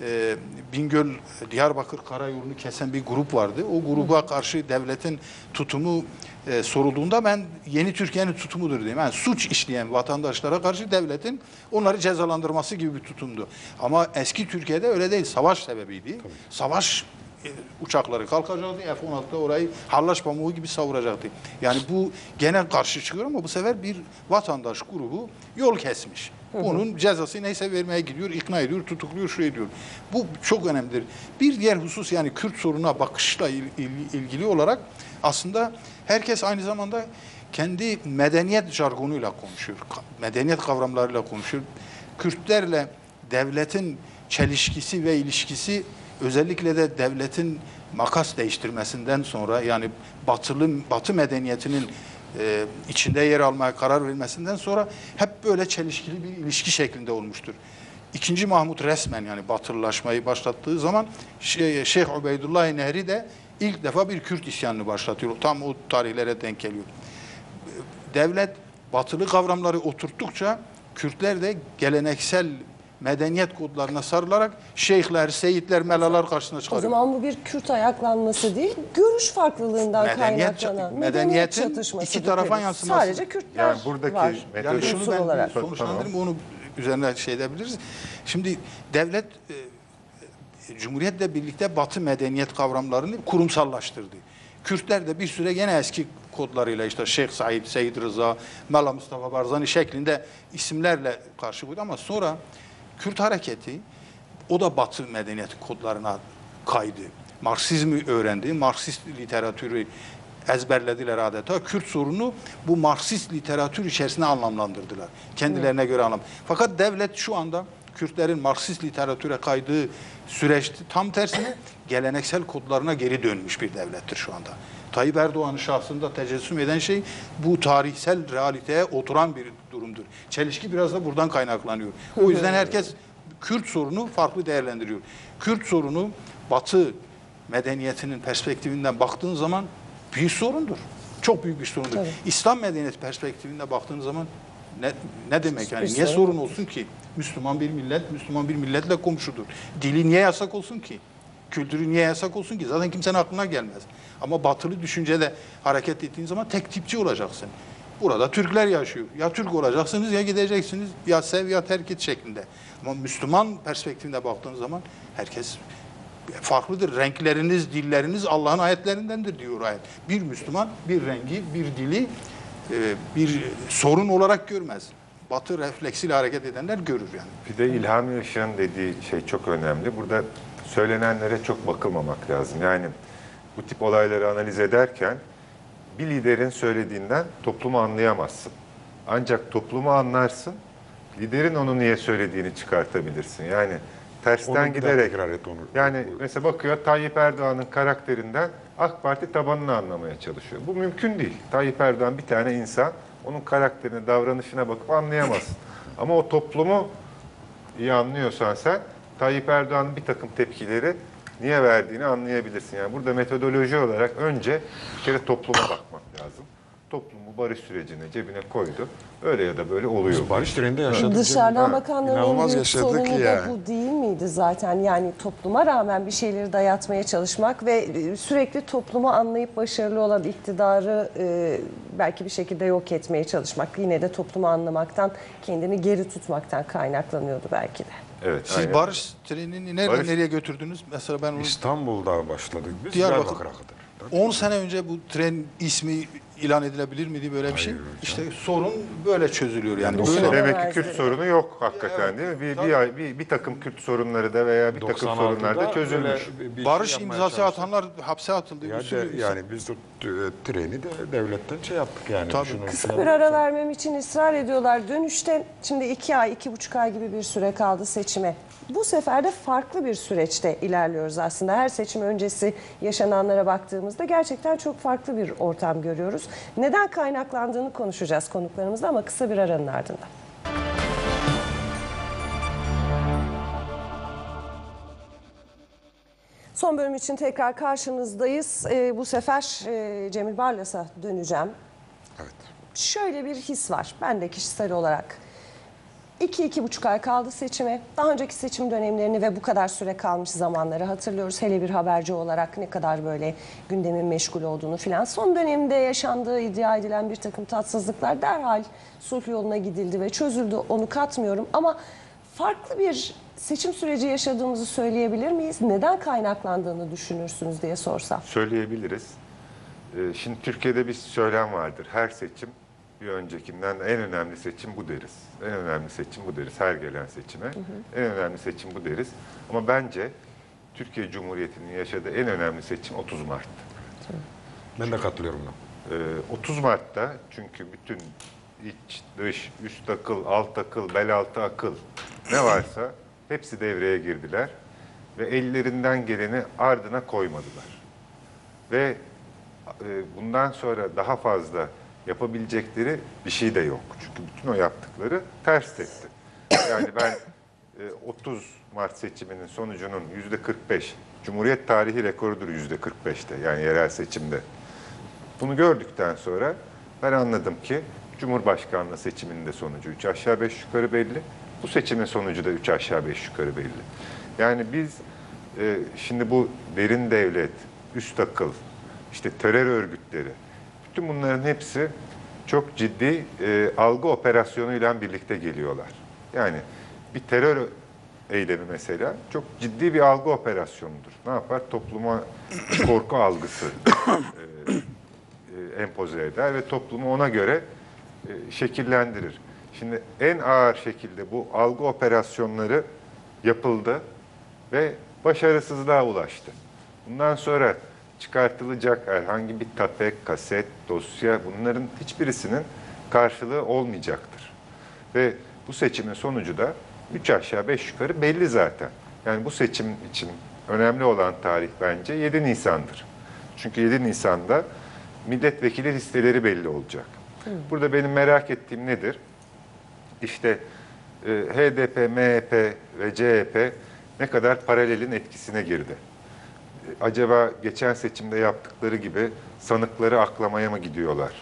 e, Bingöl, Diyarbakır karayolunu kesen bir grup vardı. O gruba karşı devletin tutumu e, sorulduğunda ben yeni Türkiye'nin tutumudur diyeyim. Yani suç işleyen vatandaşlara karşı devletin onları cezalandırması gibi bir tutumdu. Ama eski Türkiye'de öyle değil. Savaş sebebiydi. Savaş e, uçakları kalkacaktı. F-16'da orayı hallaç pamuğu gibi savuracaktı. Yani bu genel karşı çıkıyor ama bu sefer bir vatandaş grubu yol kesmiş. Onun cezası neyse vermeye gidiyor, ikna ediyor, tutukluyor, şu ediyor. Bu çok önemlidir. Bir diğer husus yani Kürt sorununa bakışla il- il- ilgili olarak aslında herkes aynı zamanda kendi medeniyet jargonuyla konuşuyor. Medeniyet kavramlarıyla konuşuyor. Kürtlerle devletin çelişkisi ve ilişkisi özellikle de devletin makas değiştirmesinden sonra yani batılı batı medeniyetinin e, içinde yer almaya karar vermesinden sonra hep böyle çelişkili bir ilişki şeklinde olmuştur. İkinci Mahmut resmen yani batılılaşmayı başlattığı zaman şey, Şeyh Ubeydullah Nehri de ilk defa bir Kürt isyanını başlatıyor. Tam o tarihlere denk geliyor devlet batılı kavramları oturttukça Kürtler de geleneksel medeniyet kodlarına sarılarak şeyhler, seyitler, melalar karşısına O çıkarıyor. zaman bu bir Kürt ayaklanması değil, görüş farklılığından Medeniyet- kaynaklanan medeniyet çatışması. iki tarafa yansıması. Sadece Kürtler Yani buradaki var. Yani şunu ben olarak. sonuçlandırayım onu üzerine şey edebiliriz. Şimdi devlet e, Cumhuriyetle birlikte Batı medeniyet kavramlarını kurumsallaştırdı. Kürtler de bir süre gene eski kodlarıyla işte Şeyh Said, Seyyid Rıza, Mela Mustafa Barzani şeklinde isimlerle karşı koydu ama sonra Kürt hareketi o da Batı medeniyet kodlarına kaydı. Marksizmi öğrendi, Marksist literatürü ezberlediler adeta. Kürt sorunu bu Marksist literatür içerisinde anlamlandırdılar. Kendilerine göre anlam. Fakat devlet şu anda Kürtlerin Marksist literatüre kaydığı süreçte tam tersine geleneksel kodlarına geri dönmüş bir devlettir şu anda. Tayyip Erdoğan'ın şahsında tecessüm eden şey bu tarihsel realiteye oturan bir durumdur. Çelişki biraz da buradan kaynaklanıyor. O yüzden herkes Kürt sorunu farklı değerlendiriyor. Kürt sorunu Batı medeniyetinin perspektifinden baktığın zaman bir sorundur. Çok büyük bir sorundur. Tabii. İslam medeniyeti perspektifinden baktığın zaman ne, ne demek yani? Bir Niye sorun sorun olsun ki? Müslüman bir millet, Müslüman bir milletle komşudur. Dili niye yasak olsun ki? Kültürü niye yasak olsun ki? Zaten kimsenin aklına gelmez. Ama batılı düşüncede hareket ettiğin zaman tek tipçi olacaksın. Burada Türkler yaşıyor. Ya Türk olacaksınız ya gideceksiniz ya sev ya terk et şeklinde. Ama Müslüman perspektifinde baktığın zaman herkes farklıdır. Renkleriniz, dilleriniz Allah'ın ayetlerindendir diyor ayet. Bir Müslüman bir rengi, bir dili e, bir sorun olarak görmez. Batı refleksiyle hareket edenler görür yani. Bir de İlhami Işık'ın dediği şey çok önemli. Burada söylenenlere çok bakılmamak lazım. Yani bu tip olayları analiz ederken bir liderin söylediğinden toplumu anlayamazsın. Ancak toplumu anlarsın, liderin onu niye söylediğini çıkartabilirsin. Yani tersten Onu giderek. tekrar et onu. Yani mesela bakıyor Tayyip Erdoğan'ın karakterinden AK Parti tabanını anlamaya çalışıyor. Bu mümkün değil. Tayyip Erdoğan bir tane insan. Onun karakterine, davranışına bakıp anlayamazsın. Ama o toplumu iyi anlıyorsan sen Tayyip Erdoğan'ın bir takım tepkileri niye verdiğini anlayabilirsin. Yani burada metodoloji olarak önce bir kere topluma bakmak lazım. Barış sürecine cebine koydu. Öyle ya da böyle oluyor. Barış treninde yaşadık. Dışarıdan bakanların en büyük sorunu da yani. bu değil miydi zaten? Yani topluma rağmen bir şeyleri dayatmaya çalışmak ve e, sürekli toplumu anlayıp başarılı olan iktidarı e, belki bir şekilde yok etmeye çalışmak. Yine de toplumu anlamaktan, kendini geri tutmaktan kaynaklanıyordu belki de. Evet, Siz aynen. barış trenini nereden Barış- nereye götürdünüz? Mesela ben onu İstanbul'da başladık biz. Diyarbakır. Diyarbakır'a kadar. 10 sene önce bu tren ismi ilan edilebilir miydi böyle bir şey? İşte sorun böyle çözülüyor yani. Böyle Demek ki. Kürt sorunu yok hakikaten değil mi? Bir, bir, bir, bir takım Kürt sorunları da veya bir takım 96'da sorunlar da çözülmüş. böyle bir- bir barış şey yapmaya imzası atanlar hapse atıldı. Bir sürü- de- yani biz t- treni de devletten şey yaptık yani. Tabii. Şunu- Kısa bir ara vermem için ısrar ediyorlar. Dönüşte şimdi iki ay, iki buçuk ay gibi bir süre kaldı seçime. Bu sefer de farklı bir süreçte ilerliyoruz aslında. Her seçim öncesi yaşananlara baktığımızda gerçekten çok farklı bir ortam görüyoruz. Neden kaynaklandığını konuşacağız konuklarımızla ama kısa bir aranın ardından. Son bölüm için tekrar karşınızdayız. Ee, bu sefer e, Cemil Barlas'a döneceğim. Evet. Şöyle bir his var ben de kişisel olarak. İki, iki buçuk ay kaldı seçime. Daha önceki seçim dönemlerini ve bu kadar süre kalmış zamanları hatırlıyoruz. Hele bir haberci olarak ne kadar böyle gündemin meşgul olduğunu filan. Son dönemde yaşandığı iddia edilen bir takım tatsızlıklar derhal sulh yoluna gidildi ve çözüldü. Onu katmıyorum ama farklı bir seçim süreci yaşadığımızı söyleyebilir miyiz? Neden kaynaklandığını düşünürsünüz diye sorsam. Söyleyebiliriz. Ee, Şimdi Türkiye'de bir söylem vardır. Her seçim bir öncekinden en önemli seçim bu deriz. En önemli seçim bu deriz her gelen seçime. En önemli seçim bu deriz. Ama bence Türkiye Cumhuriyeti'nin yaşadığı en önemli seçim 30 Mart. Ben de katılıyorum buna. Ee, 30 Mart'ta çünkü bütün iç, dış, üst akıl, alt akıl, bel altı akıl ne varsa hepsi devreye girdiler. ve ellerinden geleni ardına koymadılar. Ve e, bundan sonra daha fazla yapabilecekleri bir şey de yok. Çünkü bütün o yaptıkları ters tepti. Yani ben e, 30 Mart seçiminin sonucunun yüzde 45, Cumhuriyet tarihi rekorudur yüzde 45'te yani yerel seçimde. Bunu gördükten sonra ben anladım ki Cumhurbaşkanlığı seçiminin de sonucu 3 aşağı 5 yukarı belli. Bu seçimin sonucu da 3 aşağı 5 yukarı belli. Yani biz e, şimdi bu derin devlet, üst akıl, işte terör örgütleri, bütün bunların hepsi çok ciddi e, algı operasyonuyla birlikte geliyorlar. Yani bir terör eylemi mesela çok ciddi bir algı operasyonudur. Ne yapar? Topluma korku algısı e, empoze eder ve toplumu ona göre e, şekillendirir. Şimdi en ağır şekilde bu algı operasyonları yapıldı ve başarısızlığa ulaştı. Bundan sonra çıkartılacak herhangi bir tape, kaset, dosya bunların hiçbirisinin karşılığı olmayacaktır. Ve bu seçimin sonucu da 3 aşağı 5 yukarı belli zaten. Yani bu seçim için önemli olan tarih bence 7 Nisan'dır. Çünkü 7 Nisan'da milletvekili listeleri belli olacak. Burada benim merak ettiğim nedir? İşte e, HDP, MHP ve CHP ne kadar paralelin etkisine girdi. E, Acaba geçen seçimde yaptıkları gibi sanıkları aklamaya mı gidiyorlar?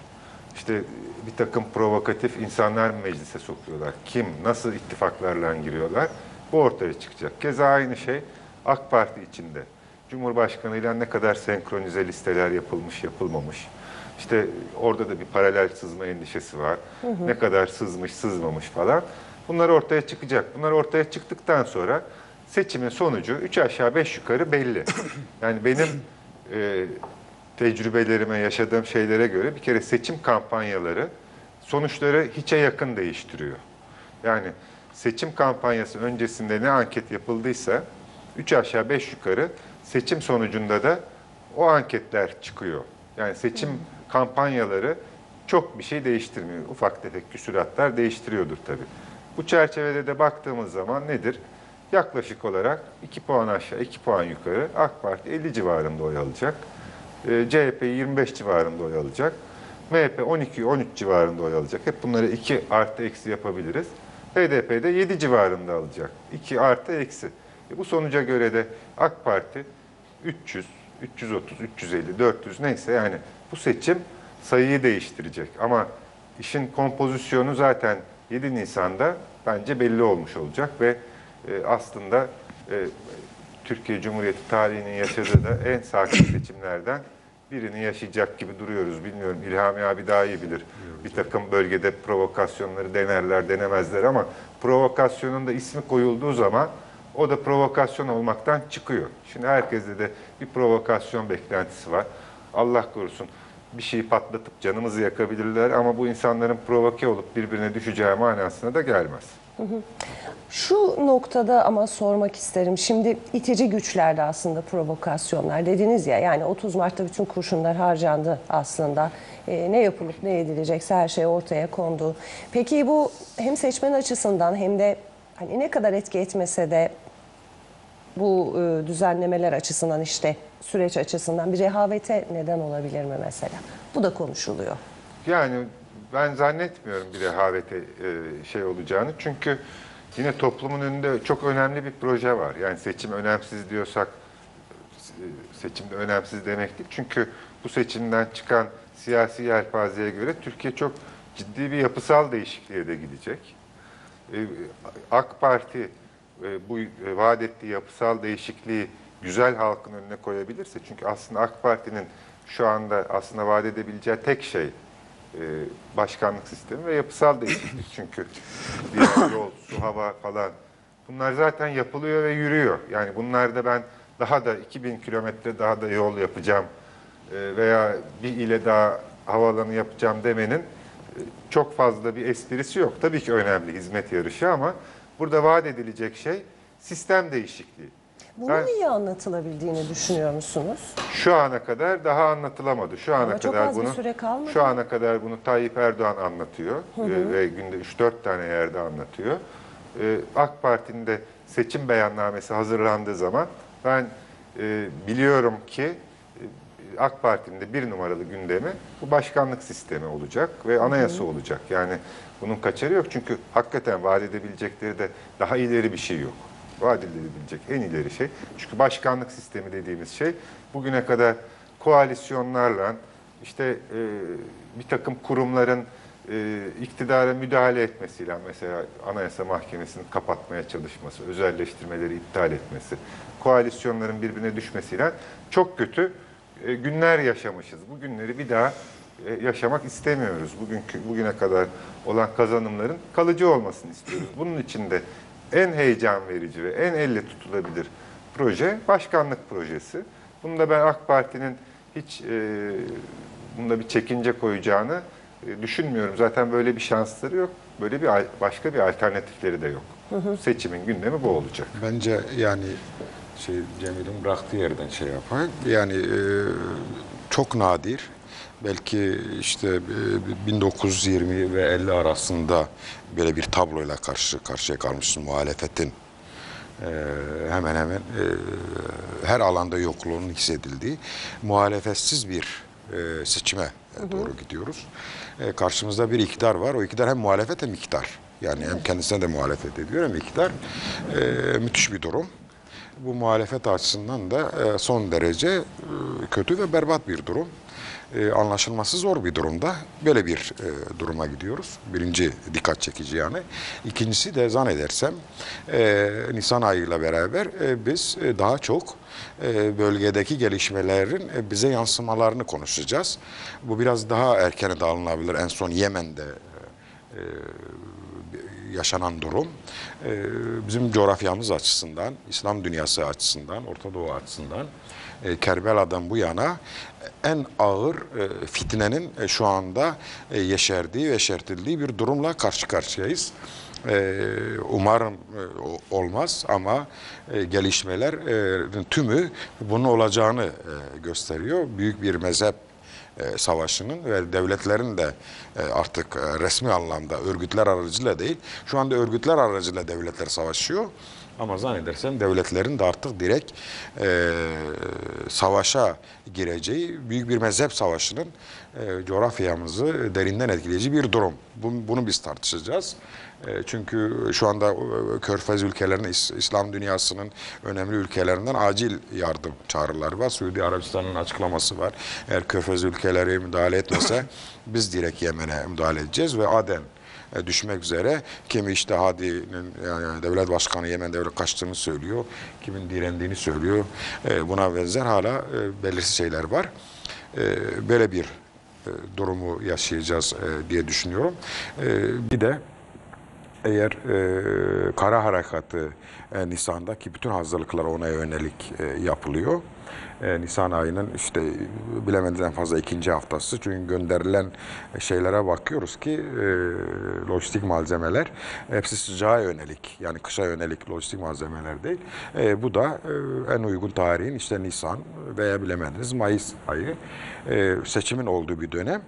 İşte bir takım provokatif insanlar mı meclise sokuyorlar? Kim, nasıl ittifaklarla giriyorlar? Bu ortaya çıkacak. Keza aynı şey AK Parti içinde. Cumhurbaşkanıyla ne kadar senkronize listeler yapılmış, yapılmamış. İşte orada da bir paralel sızma endişesi var. Ne kadar sızmış, sızmamış falan. Bunlar ortaya çıkacak. Bunlar ortaya çıktıktan sonra seçimin sonucu 3 aşağı 5 yukarı belli. Yani benim e, tecrübelerime, yaşadığım şeylere göre bir kere seçim kampanyaları sonuçları hiçe yakın değiştiriyor. Yani seçim kampanyası öncesinde ne anket yapıldıysa 3 aşağı 5 yukarı seçim sonucunda da o anketler çıkıyor. Yani seçim kampanyaları çok bir şey değiştirmiyor. Ufak tefek küsuratlar değiştiriyordur tabii. Bu çerçevede de baktığımız zaman nedir? Yaklaşık olarak 2 puan aşağı, 2 puan yukarı AK Parti 50 civarında oy alacak. Ee, CHP 25 civarında oy alacak. MHP 12-13 civarında oy alacak. Hep bunları 2 artı eksi yapabiliriz. HDP de 7 civarında alacak. 2 artı eksi. E bu sonuca göre de AK Parti 300, 330, 350, 400 neyse yani bu seçim sayıyı değiştirecek. Ama işin kompozisyonu zaten 7 Nisan'da bence belli olmuş olacak ve e, aslında e, Türkiye Cumhuriyeti tarihinin yaşadığı da en sakin seçimlerden birini yaşayacak gibi duruyoruz. Bilmiyorum İlhami abi daha iyi bilir. Bir takım bölgede provokasyonları denerler, denemezler ama provokasyonun da ismi koyulduğu zaman o da provokasyon olmaktan çıkıyor. Şimdi herkeste de bir provokasyon beklentisi var. Allah korusun bir şeyi patlatıp canımızı yakabilirler ama bu insanların provoke olup birbirine düşeceği manasına da gelmez. Şu noktada ama sormak isterim. Şimdi itici güçlerde aslında provokasyonlar dediniz ya yani 30 Mart'ta bütün kurşunlar harcandı aslında. Ee, ne yapılıp ne edilecekse her şey ortaya kondu. Peki bu hem seçmen açısından hem de hani ne kadar etki etmese de bu e, düzenlemeler açısından işte süreç açısından bir rehavete neden olabilir mi mesela? Bu da konuşuluyor. Yani ben zannetmiyorum bir rehavete e, şey olacağını. Çünkü yine toplumun önünde çok önemli bir proje var. Yani seçim önemsiz diyorsak e, seçimde önemsiz demek değil. Çünkü bu seçimden çıkan siyasi yelpazeye göre Türkiye çok ciddi bir yapısal değişikliğe de gidecek. E, AK Parti e, bu e, vaat ettiği yapısal değişikliği güzel halkın önüne koyabilirse çünkü aslında AK Parti'nin şu anda aslında vaat edebileceği tek şey e, başkanlık sistemi ve yapısal değişiklik çünkü diğer yol, su, hava falan bunlar zaten yapılıyor ve yürüyor. Yani bunlarda ben daha da 2000 kilometre daha da yol yapacağım e, veya bir ile daha havaalanı yapacağım demenin e, çok fazla bir esprisi yok. Tabii ki önemli hizmet yarışı ama burada vaat edilecek şey sistem değişikliği. Bunun Ben- iyi anlatılabildiğini düşünüyor musunuz? Şu ana kadar daha anlatılamadı. Şu ana Ama kadar bunu şu ana kadar bunu Tayyip Erdoğan anlatıyor Ee, ve günde 3-4 tane yerde anlatıyor. Ee, AK Parti'nin de seçim beyannamesi hazırlandığı zaman ben e, biliyorum ki e, AK Parti'nin de bir numaralı gündemi bu başkanlık sistemi olacak ve anayasa olacak. Yani bunun kaçarı yok çünkü hakikaten vaat edebilecekleri de daha ileri bir şey yok. Vaat edilebilecek en ileri şey. Çünkü başkanlık sistemi dediğimiz şey bugüne kadar koalisyonlarla işte e, bir takım kurumların e, iktidara müdahale etmesiyle mesela Anayasa Mahkemesi'ni kapatmaya çalışması, özelleştirmeleri iptal etmesi, koalisyonların birbirine düşmesiyle çok kötü e, günler yaşamışız. Bu günleri bir daha yaşamak istemiyoruz. Bugünkü bugüne kadar olan kazanımların kalıcı olmasını istiyoruz. Bunun için de en heyecan verici ve en elle tutulabilir proje başkanlık projesi. Bunu da ben AK Parti'nin hiç e, bunda bir çekince koyacağını e, düşünmüyorum. Zaten böyle bir şansları yok. Böyle bir başka bir alternatifleri de yok. Seçimin gündemi bu olacak. Bence yani şey Cemil'in bıraktığı yerden şey yapayım. Yani e, çok nadir. Belki işte e, 1920 ve 50 arasında böyle bir tabloyla karşı karşıya kalmışız muhalefetin. e, hemen hemen e, her alanda yokluğunun hissedildiği muhalefetsiz bir e, seçime doğru gidiyoruz. E, karşımızda bir iktidar var. O iktidar hem muhalefet hem iktidar. Yani hem kendisine de muhalefet ediyor hem iktidar. E, müthiş bir durum. Bu muhalefet açısından da e, son derece e, kötü ve berbat bir durum. E, anlaşılması zor bir durumda. Böyle bir e, duruma gidiyoruz. Birinci dikkat çekici yani. İkincisi de zannedersem e, Nisan ayıyla beraber biz daha çok bölgedeki gelişmelerin bize yansımalarını konuşacağız. Bu biraz daha erkene de alınabilir. En son Yemen'de yaşanan durum bizim coğrafyamız açısından, İslam dünyası açısından, Orta Doğu açısından Kerbela'dan bu yana en ağır e, fitnenin e, şu anda e, yeşerdiği ve yeşertildiği bir durumla karşı karşıyayız. Umarım olmaz ama gelişmelerin tümü bunun olacağını gösteriyor. Büyük bir mezhep savaşının ve devletlerin de artık resmi anlamda örgütler aracılığıyla değil, şu anda örgütler aracılığıyla devletler savaşıyor. Ama zannedersem devletlerin de artık direkt e, savaşa gireceği büyük bir mezhep savaşının e, coğrafyamızı derinden etkileyici bir durum. Bunu, bunu biz tartışacağız. E, çünkü şu anda e, Körfez ülkelerinin, İs- İslam dünyasının önemli ülkelerinden acil yardım çağrıları var. Suudi Arabistan'ın açıklaması var. Eğer Körfez ülkeleri müdahale etmese biz direkt Yemen'e müdahale edeceğiz ve Aden e, düşmek üzere. Kimi işte Hadi'nin yani devlet başkanı Yemen devlet kaçtığını söylüyor. Kimin direndiğini söylüyor. E, Buna benzer hala e, belirsiz şeyler var. E, Böyle bir e, durumu yaşayacağız diye düşünüyorum. Bir de eğer e, kara harekatı e, Nisan'da ki bütün hazırlıklar ona yönelik e, yapılıyor. E, Nisan ayının işte bilemediniz en fazla ikinci haftası. Çünkü gönderilen şeylere bakıyoruz ki e, lojistik malzemeler hepsi sıcağa yönelik yani kışa yönelik lojistik malzemeler değil. E, bu da e, en uygun tarihin işte Nisan veya bilemediniz Mayıs ayı e, seçimin olduğu bir dönem.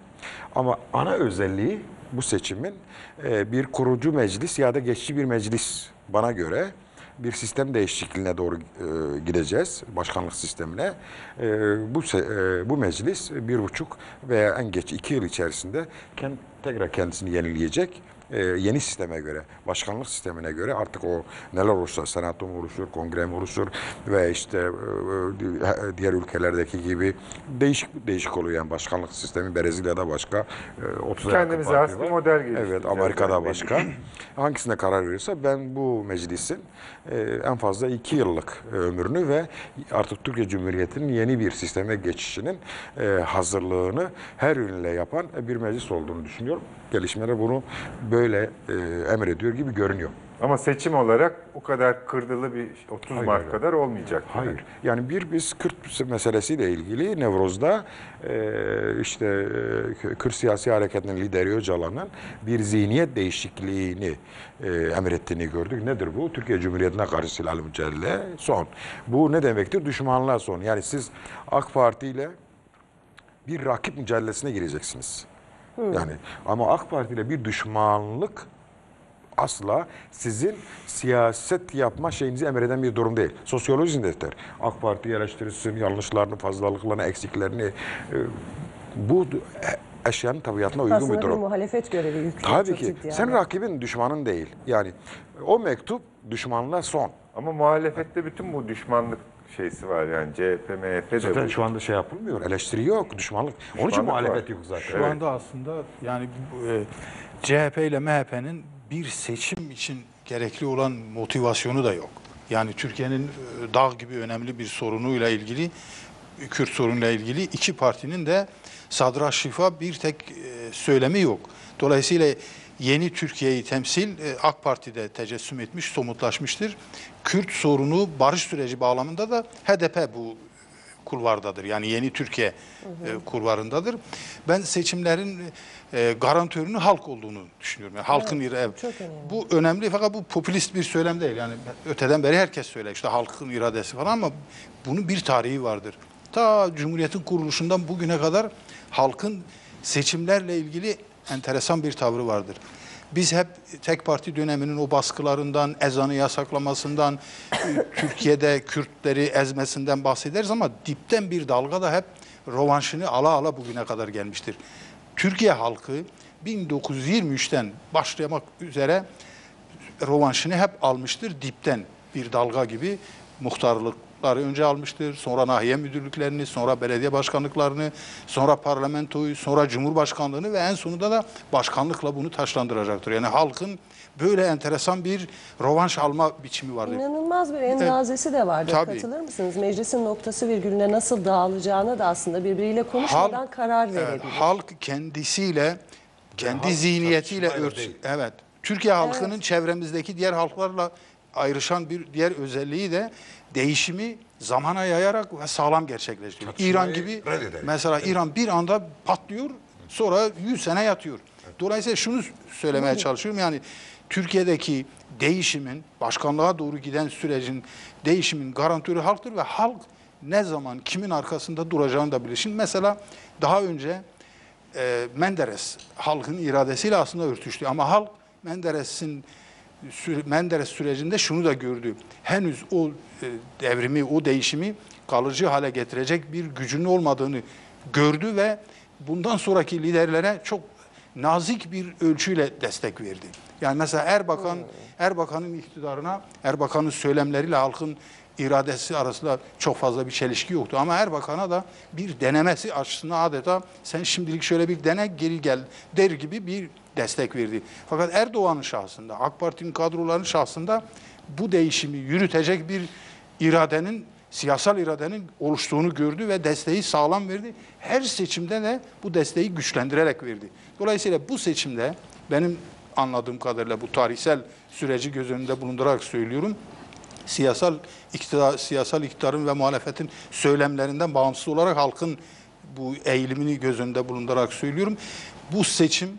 Ama ana özelliği bu seçimin e, bir kurucu meclis ya da geçici bir meclis bana göre bir sistem değişikliğine doğru e, gideceğiz başkanlık sistemine. E, bu e, bu meclis bir buçuk veya en geç iki yıl içerisinde kend, tekrar kendisini yenileyecek. E, yeni sisteme göre, başkanlık sistemine göre artık o neler olursa, senato mu oluşur, kongre mi oluşur ve işte e, diğer ülkelerdeki gibi değişik değişik oluyor yani başkanlık sistemi Brezilya'da başka, e, 30 Kendimize has bir model geliştireceğiz. Evet, Amerika'da başka. Hangisine karar verirse ben bu meclisin e, en fazla iki yıllık e, ömrünü ve artık Türkiye Cumhuriyeti'nin yeni bir sisteme geçişinin e, hazırlığını her yönüyle yapan bir meclis olduğunu düşünüyorum. Gelişmeler bunu böyle e, emrediyor gibi görünüyor. Ama seçim olarak o kadar kırdılı bir 30 Hayır, Mart hayır. kadar olmayacak. Hayır. Yani bir biz Kürt meselesiyle ilgili Nevroz'da e, işte e, Kürt siyasi hareketinin lideri Öcalan'ın bir zihniyet değişikliğini e, emrettiğini gördük. Nedir bu? Türkiye Cumhuriyeti'ne karşı silahlı mücadele son. Bu ne demektir? Düşmanlığa son. Yani siz AK Parti ile bir rakip mücadelesine gireceksiniz. Yani ama AK Parti ile bir düşmanlık asla sizin siyaset yapma şeyinizi emreden bir durum değil. Sosyolojiniz yeter. AK Parti eleştirirsin, yanlışlarını, fazlalıklarını, eksiklerini. e, bu eşyanın tabiatına uygun Aslında bir bir durum. muhalefet görevi yüklüyor. Tabii ki. ciddi Sen rakibin düşmanın değil. Yani o mektup düşmanla son. Ama muhalefette bütün bu düşmanlık şeysi var yani CHP, MHP de Zaten bu. şu anda şey yapılmıyor. Eleştiri yok, düşmanlık. Onun için Düşmanlık muhalefet var. yok zaten. Şu anda aslında yani e, CHP ile MHP'nin bir seçim için gerekli olan motivasyonu da yok. Yani Türkiye'nin e, dağ gibi önemli bir sorunuyla ilgili, Kürt sorunuyla ilgili iki partinin de sadra şifa bir tek e, söylemi yok. Dolayısıyla yeni Türkiye'yi temsil e, AK Parti'de tecessüm etmiş, somutlaşmıştır. Kürt sorunu barış süreci bağlamında da HDP bu kulvardadır. Yani yeni Türkiye e, kulvarındadır. Ben seçimlerin e, garantörünün halk olduğunu düşünüyorum. Yani halkın evet. önemli. Bu önemli fakat bu popülist bir söylem değil. Yani öteden beri herkes söyler işte halkın iradesi falan ama bunun bir tarihi vardır. Ta Cumhuriyet'in kuruluşundan bugüne kadar halkın seçimlerle ilgili enteresan bir tavrı vardır. Biz hep tek parti döneminin o baskılarından, ezanı yasaklamasından, Türkiye'de Kürtleri ezmesinden bahsederiz ama dipten bir dalga da hep rovanşını ala ala bugüne kadar gelmiştir. Türkiye halkı 1923'ten başlamak üzere rovanşını hep almıştır dipten bir dalga gibi muhtarlıkları önce almıştır. Sonra nahiye müdürlüklerini, sonra belediye başkanlıklarını, sonra parlamentoyu, sonra cumhurbaşkanlığını ve en sonunda da başkanlıkla bunu taşlandıracaktır. Yani halkın böyle enteresan bir rovanş alma biçimi vardır. İnanılmaz bir endazesi de vardır. Tabii. Katılır mısınız? Meclisin noktası virgülüne nasıl dağılacağını da aslında birbiriyle konuşmadan Halk- karar Evet, verebilir. halk kendisiyle, kendi halk zihniyetiyle tartışmayla ört. değil. Evet. Türkiye halkının çevremizdeki diğer halklarla ayrışan bir diğer özelliği de değişimi zamana yayarak ve sağlam gerçekleştiriyor. İran gibi reddederek. mesela İran bir anda patlıyor, sonra 100 sene yatıyor. Dolayısıyla şunu söylemeye çalışıyorum yani Türkiye'deki değişimin, başkanlığa doğru giden sürecin değişimin garantörü halktır ve halk ne zaman kimin arkasında duracağını da bilir. Şimdi mesela daha önce e, Menderes halkın iradesiyle aslında örtüştü ama halk Menderes'in Menderes sürecinde şunu da gördü. Henüz o e, devrimi, o değişimi kalıcı hale getirecek bir gücünün olmadığını gördü ve bundan sonraki liderlere çok nazik bir ölçüyle destek verdi. Yani mesela Erbakan, Erbakan'ın iktidarına, Erbakan'ın söylemleriyle halkın iradesi arasında çok fazla bir çelişki yoktu. Ama Erbakan'a da bir denemesi açısından adeta sen şimdilik şöyle bir dene geri gel der gibi bir destek verdi. Fakat Erdoğan'ın şahsında, AK Parti'nin kadrolarının şahsında bu değişimi yürütecek bir iradenin, siyasal iradenin oluştuğunu gördü ve desteği sağlam verdi. Her seçimde de bu desteği güçlendirerek verdi. Dolayısıyla bu seçimde benim anladığım kadarıyla bu tarihsel süreci göz önünde bulundurarak söylüyorum siyasal iktidar, siyasal iktidarın ve muhalefetin söylemlerinden bağımsız olarak halkın bu eğilimini göz önünde bulundurarak söylüyorum. Bu seçim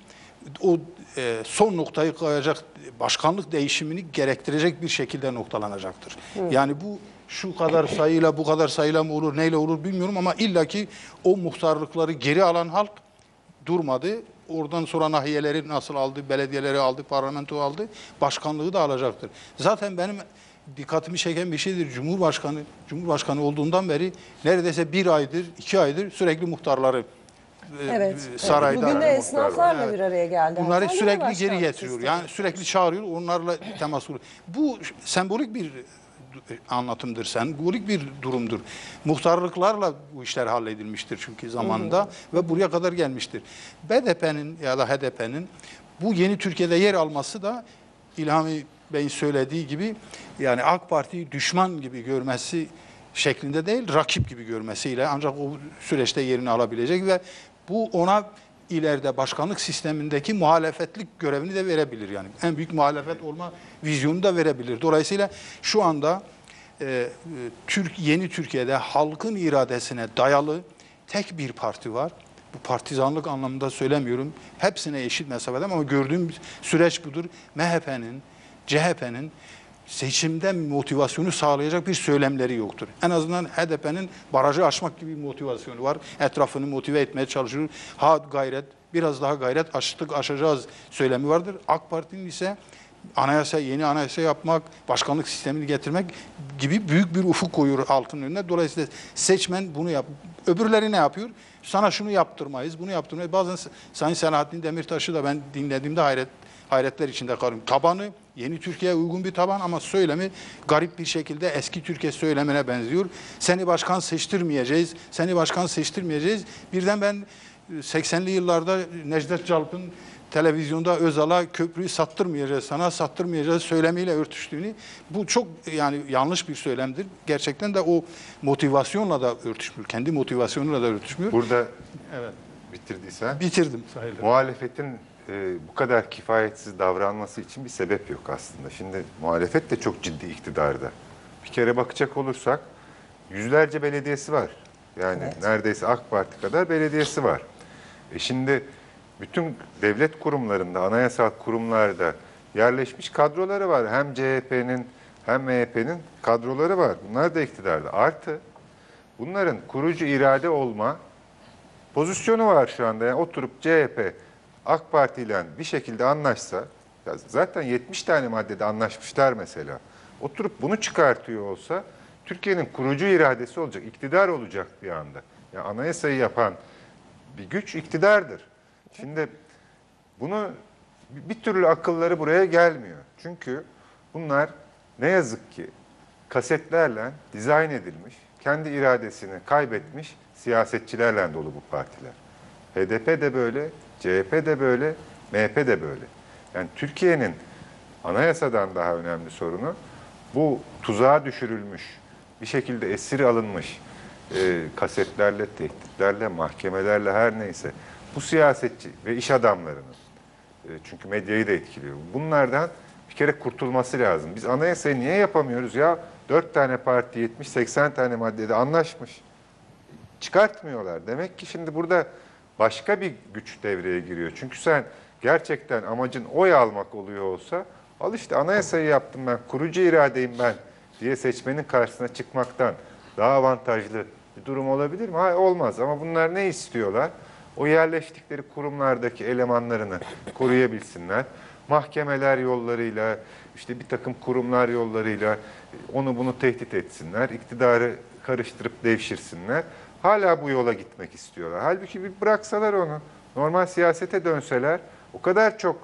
o e, son noktayı koyacak başkanlık değişimini gerektirecek bir şekilde noktalanacaktır. Yani bu şu kadar sayıyla bu kadar sayıyla mı olur neyle olur bilmiyorum ama illaki o muhtarlıkları geri alan halk durmadı. Oradan sonra nahiyeleri nasıl aldı, belediyeleri aldı, parlamento aldı, başkanlığı da alacaktır. Zaten benim dikkatimi çeken bir şeydir. Cumhurbaşkanı, Cumhurbaşkanı olduğundan beri neredeyse bir aydır, iki aydır sürekli muhtarları Evet. e, evet. sarayda. Bugün de esnaflarla Evet. bir araya geldi. Bunları Hatta sürekli geri getiriyor. Yani sürekli çağırıyor, onlarla temas kuruyor. Bu sembolik bir anlatımdır, sembolik bir durumdur. Muhtarlıklarla bu işler halledilmiştir çünkü zamanında ve buraya kadar gelmiştir. BDP'nin ya da HDP'nin bu yeni Türkiye'de yer alması da İlhami Bey'in söylediği gibi yani AK Parti'yi düşman gibi görmesi şeklinde değil, rakip gibi görmesiyle ancak o süreçte yerini alabilecek ve bu ona ileride başkanlık sistemindeki muhalefetlik görevini de verebilir yani. En büyük muhalefet olma vizyonu da verebilir. Dolayısıyla şu anda e, e, Türk yeni Türkiye'de halkın iradesine dayalı tek bir parti var. Bu partizanlık anlamında söylemiyorum. Hepsine eşit mesafede ama gördüğüm süreç budur. MHP'nin, CHP'nin seçimde motivasyonu sağlayacak bir söylemleri yoktur. En azından HDP'nin barajı aşmak gibi bir motivasyonu var. Etrafını motive etmeye çalışıyor. Ha gayret, biraz daha gayret aştık, aşacağız söylemi vardır. AK Parti'nin ise anayasa, yeni anayasa yapmak, başkanlık sistemini getirmek gibi büyük bir ufuk koyuyor halkın önüne. Dolayısıyla seçmen bunu yap. Öbürleri ne yapıyor? Sana şunu yaptırmayız, bunu yaptırmayız. Bazen Sayın Selahattin Demirtaş'ı da ben dinlediğimde hayret hayretler içinde kalıyorum. Tabanı yeni Türkiye'ye uygun bir taban ama söylemi garip bir şekilde eski Türkiye söylemine benziyor. Seni başkan seçtirmeyeceğiz, seni başkan seçtirmeyeceğiz. Birden ben e, 80'li yıllarda Necdet Calp'ın televizyonda Özal'a köprüyü sattırmayacağız sana, sattırmayacağız söylemiyle örtüştüğünü. Bu çok yani yanlış bir söylemdir. Gerçekten de o motivasyonla da örtüşmüyor. Kendi motivasyonuyla da örtüşmüyor. Burada Evet. bitirdiysen Bitirdim sayılır. muhalefetin e, bu kadar kifayetsiz davranması için bir sebep yok aslında. Şimdi muhalefet de çok ciddi iktidarda. Bir kere bakacak olursak yüzlerce belediyesi var. Yani Evet. neredeyse AK Parti kadar belediyesi var. E şimdi bütün devlet kurumlarında, anayasal kurumlarda yerleşmiş kadroları var. Hem CHP'nin hem MHP'nin kadroları var. Bunlar da iktidarda. Artı bunların kurucu irade olma pozisyonu var şu anda. Yani oturup CHP AK Parti ile bir şekilde anlaşsa, zaten 70 tane maddede anlaşmışlar mesela. Oturup bunu çıkartıyor olsa Türkiye'nin kurucu iradesi olacak, iktidar olacak bir anda. Ya anayasayı yapan bir güç iktidardır. Şimdi bunu bir türlü akılları buraya gelmiyor. Çünkü bunlar ne yazık ki kasetlerle dizayn edilmiş, kendi iradesini kaybetmiş siyasetçilerle dolu bu partiler. HDP de böyle, CHP de böyle, MHP de böyle. Yani Türkiye'nin anayasadan daha önemli sorunu bu tuzağa düşürülmüş, bir şekilde esir alınmış e, kasetlerle, tehditlerle, mahkemelerle her neyse bu siyasetçi ve iş adamlarının e, çünkü medyayı da etkiliyor. Bunlardan bir kere kurtulması lazım. Biz anayasayı niye yapamıyoruz ya? Dört tane parti 70-80 tane maddede anlaşmış. Çıkartmıyorlar. Demek ki şimdi burada başka bir güç devreye giriyor. Çünkü sen gerçekten amacın oy almak oluyor olsa al işte anayasayı yaptım ben, kurucu iradeyim ben diye seçmenin karşısına çıkmaktan daha avantajlı bir durum olabilir mi? Hayır olmaz ama bunlar ne istiyorlar? O yerleştikleri kurumlardaki elemanlarını koruyabilsinler. Mahkemeler yollarıyla, işte bir takım kurumlar yollarıyla onu bunu tehdit etsinler. iktidarı karıştırıp devşirsinler. Hala bu yola gitmek istiyorlar. Halbuki bir bıraksalar onu, normal siyasete dönseler o kadar çok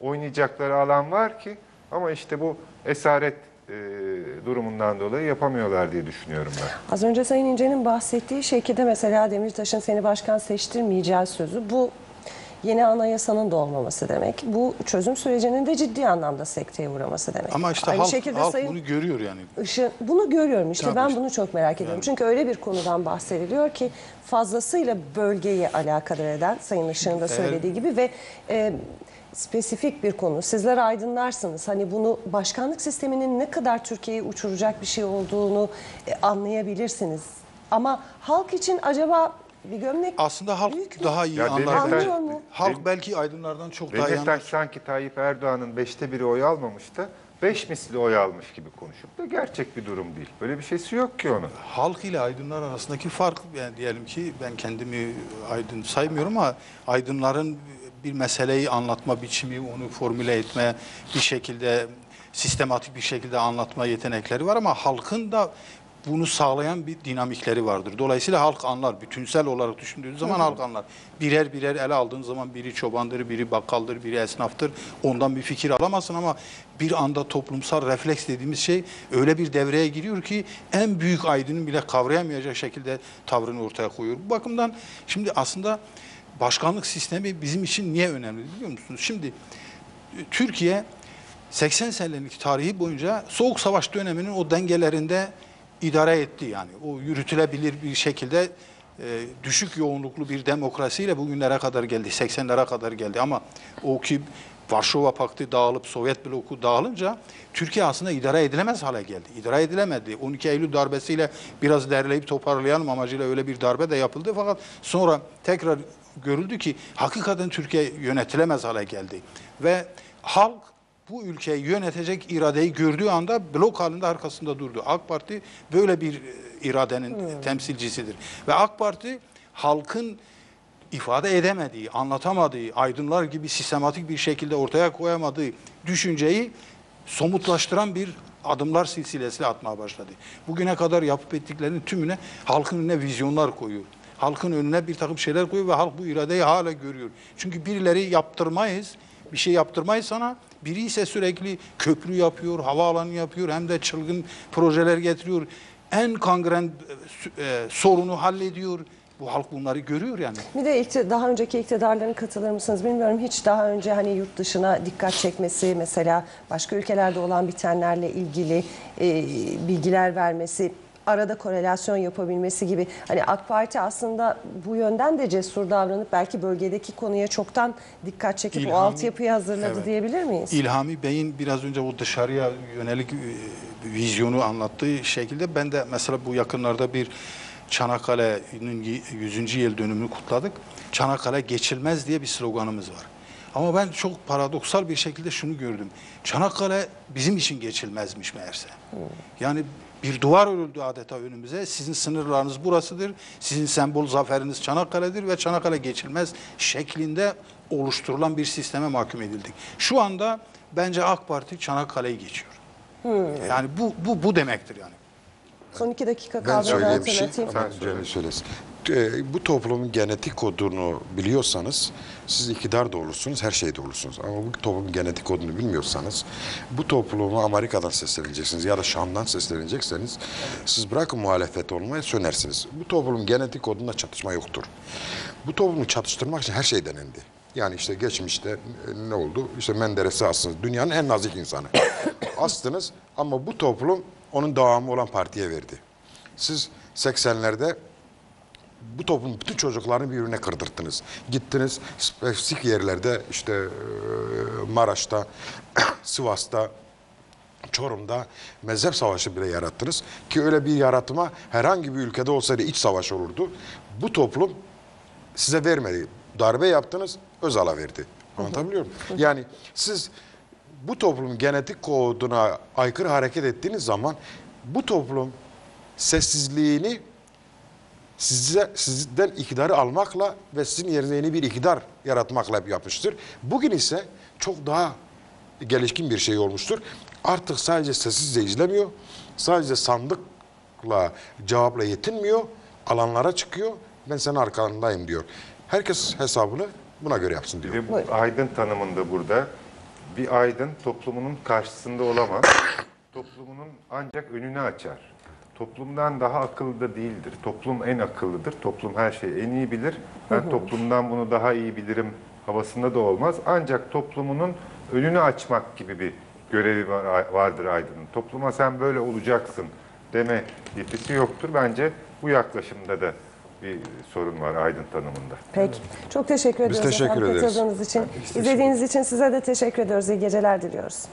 oynayacakları alan var ki ama işte bu esaret e, durumundan dolayı yapamıyorlar diye düşünüyorum ben. Az önce Sayın İnce'nin bahsettiği şekilde mesela Demirtaş'ın seni başkan seçtirmeyeceği sözü bu yeni anayasanın da olmaması demek. Bu çözüm sürecinin de ciddi anlamda sekteye uğraması demek. Ama işte Aynı halk, şekilde halk Sayın bunu görüyor yani. Işın, bunu görüyorum işte Tabii ben işte. bunu çok merak ediyorum. Çünkü öyle bir konudan bahsediliyor ki fazlasıyla bölgeyi alakadar eden Sayın Işık'ın da söylediği gibi ve e, spesifik bir konu. Sizler aydınlarsınız. Hani bunu başkanlık sisteminin ne kadar Türkiye'yi uçuracak bir şey olduğunu e, anlayabilirsiniz. Ama halk için acaba bir gömlek Aslında halk büyük mü? daha iyi Ya anlar. Demirtaş- Anlıyor mu? Halk belki aydınlardan çok daha iyi anlar. Demirtaş sanki Tayyip Erdoğan'ın beşte biri oy almamış da beş misli oy almış gibi konuşup da gerçek bir durum değil. Böyle bir şeysi yok ki onun. Halk ile aydınlar arasındaki fark yani diyelim ki ben kendimi aydın saymıyorum ama aydınların bir meseleyi anlatma biçimi, onu formüle etme, bir şekilde sistematik bir şekilde anlatma yetenekleri var ama halkın da bunu sağlayan bir dinamikleri vardır. Dolayısıyla halk anlar. Bütünsel olarak düşündüğünüz zaman halk anlar. Birer birer ele aldığın zaman biri çobandır, biri bakkaldır, biri esnaftır. Ondan bir fikir alamazsın ama bir anda toplumsal refleks dediğimiz şey öyle bir devreye giriyor ki en büyük aydının bile kavrayamayacak şekilde tavrını ortaya koyuyor. Bu bakımdan şimdi aslında başkanlık sistemi bizim için niye önemli biliyor musunuz? Şimdi Türkiye 80 senelik tarihi boyunca Soğuk Savaş döneminin o dengelerinde idare etti yani. O yürütülebilir bir şekilde e, düşük yoğunluklu bir demokrasiyle bugünlere kadar geldi. 80'lere kadar geldi ama o ki Varşova Paktı dağılıp Sovyet bloku dağılınca Türkiye aslında idare edilemez hale geldi. İdare edilemedi. 12 Eylül darbesiyle biraz derleyip toparlayalım amacıyla öyle bir darbe de yapıldı. Fakat sonra tekrar görüldü ki hakikaten Türkiye yönetilemez hale geldi. Ve halk bu ülkeyi yönetecek iradeyi gördüğü anda blok halinde arkasında durdu. AK Parti böyle bir e, iradenin temsilcisidir. Ve AK Parti halkın ifade edemediği, anlatamadığı, aydınlar gibi sistematik bir şekilde ortaya koyamadığı düşünceyi somutlaştıran bir adımlar silsilesi atmaya başladı. Bugüne kadar yapıp ettiklerinin tümüne halkın önüne vizyonlar koyuyor. Halkın önüne bir takım şeyler koyuyor ve halk bu iradeyi hala görüyor. Çünkü birileri yaptırmayız, bir şey yaptırmayız sana. Biri ise sürekli köprü yapıyor, havaalanı yapıyor, hem de çılgın projeler getiriyor. En kangren e, sorunu hallediyor. Bu halk bunları görüyor yani. Bir de ikti- daha önceki iktidarların katılır mısınız bilmiyorum. Hiç daha önce hani yurt dışına dikkat çekmesi mesela başka ülkelerde olan bitenlerle ilgili e, bilgiler vermesi arada korelasyon yapabilmesi gibi hani AK Parti aslında bu yönden de cesur davranıp belki bölgedeki konuya çoktan dikkat çekip o İlhami- altyapıyı hazırladı Evet. diyebilir miyiz? İlhami Bey'in biraz önce o dışarıya yönelik e, vizyonu anlattığı şekilde ben de mesela bu yakınlarda bir Çanakkale'nin y- 100. yıl dönümünü kutladık. Çanakkale geçilmez diye bir sloganımız var. Ama ben çok paradoksal bir şekilde şunu gördüm. Çanakkale bizim için geçilmezmiş meğerse. Yani bir duvar örüldü adeta önümüze. Sizin sınırlarınız burasıdır. Sizin sembol zaferiniz Çanakkale'dir ve Çanakkale geçilmez şeklinde oluşturulan bir sisteme mahkum edildik. Şu anda bence AK Parti Çanakkale'yi geçiyor. Yani bu bu bu demektir yani. Son iki dakika Ben kaldı. söyleyeyim bir şey. Celil söylesin. Ee, Bu toplumun genetik kodunu biliyorsanız siz iktidar da olursunuz, her şeyde olursunuz. Ama bu toplumun genetik kodunu bilmiyorsanız bu toplumu Amerika'dan sesleneceksiniz ya da Şam'dan seslenecekseniz siz bırakın muhalefet olmaya sönersiniz. Bu toplumun genetik kodunda çatışma yoktur. Bu toplumu çatıştırmak için her şey denendi. Yani işte geçmişte e, ne oldu? İşte Menderes'i astınız. Dünyanın en nazik insanı. astınız ama bu toplum onun devamı olan partiye verdi. Siz 80'lerde bu toplumun bütün çocuklarını birbirine kırdırttınız. Gittiniz spesifik yerlerde işte Maraş'ta, Sivas'ta, Çorum'da mezhep savaşı bile yarattınız. Ki öyle bir yaratıma herhangi bir ülkede olsaydı iç savaş olurdu. Bu toplum size vermedi. Darbe yaptınız, Özal'a verdi. Anlatabiliyor muyum? Yani siz bu toplumun genetik koduna aykırı hareket ettiğiniz zaman bu toplum sessizliğini size sizden iktidarı almakla ve sizin yerine yeni bir iktidar yaratmakla yapmıştır. Bugün ise çok daha gelişkin bir şey olmuştur. Artık sadece sessizce izlemiyor. Sadece sandıkla cevapla yetinmiyor. Alanlara çıkıyor. Ben senin arkandayım diyor. Herkes hesabını buna göre yapsın diyor. Aydın tanımında burada bir aydın toplumunun karşısında olamaz. Toplumunun ancak önünü açar. Toplumdan daha akıllı da değildir. Toplum en akıllıdır. Toplum her şeyi en iyi bilir. Ben toplumdan bunu daha iyi bilirim havasında da olmaz. Ancak toplumunun önünü açmak gibi bir görevi var, vardır aydının. Topluma sen böyle olacaksın deme yetisi yoktur. Bence bu yaklaşımda da bir sorun var aydın tanımında. Peki. Çok teşekkür Biz ediyoruz teşekkür efendim ederiz. katıldığınız için. İzlediğiniz için size de teşekkür ediyoruz. İyi geceler diliyoruz.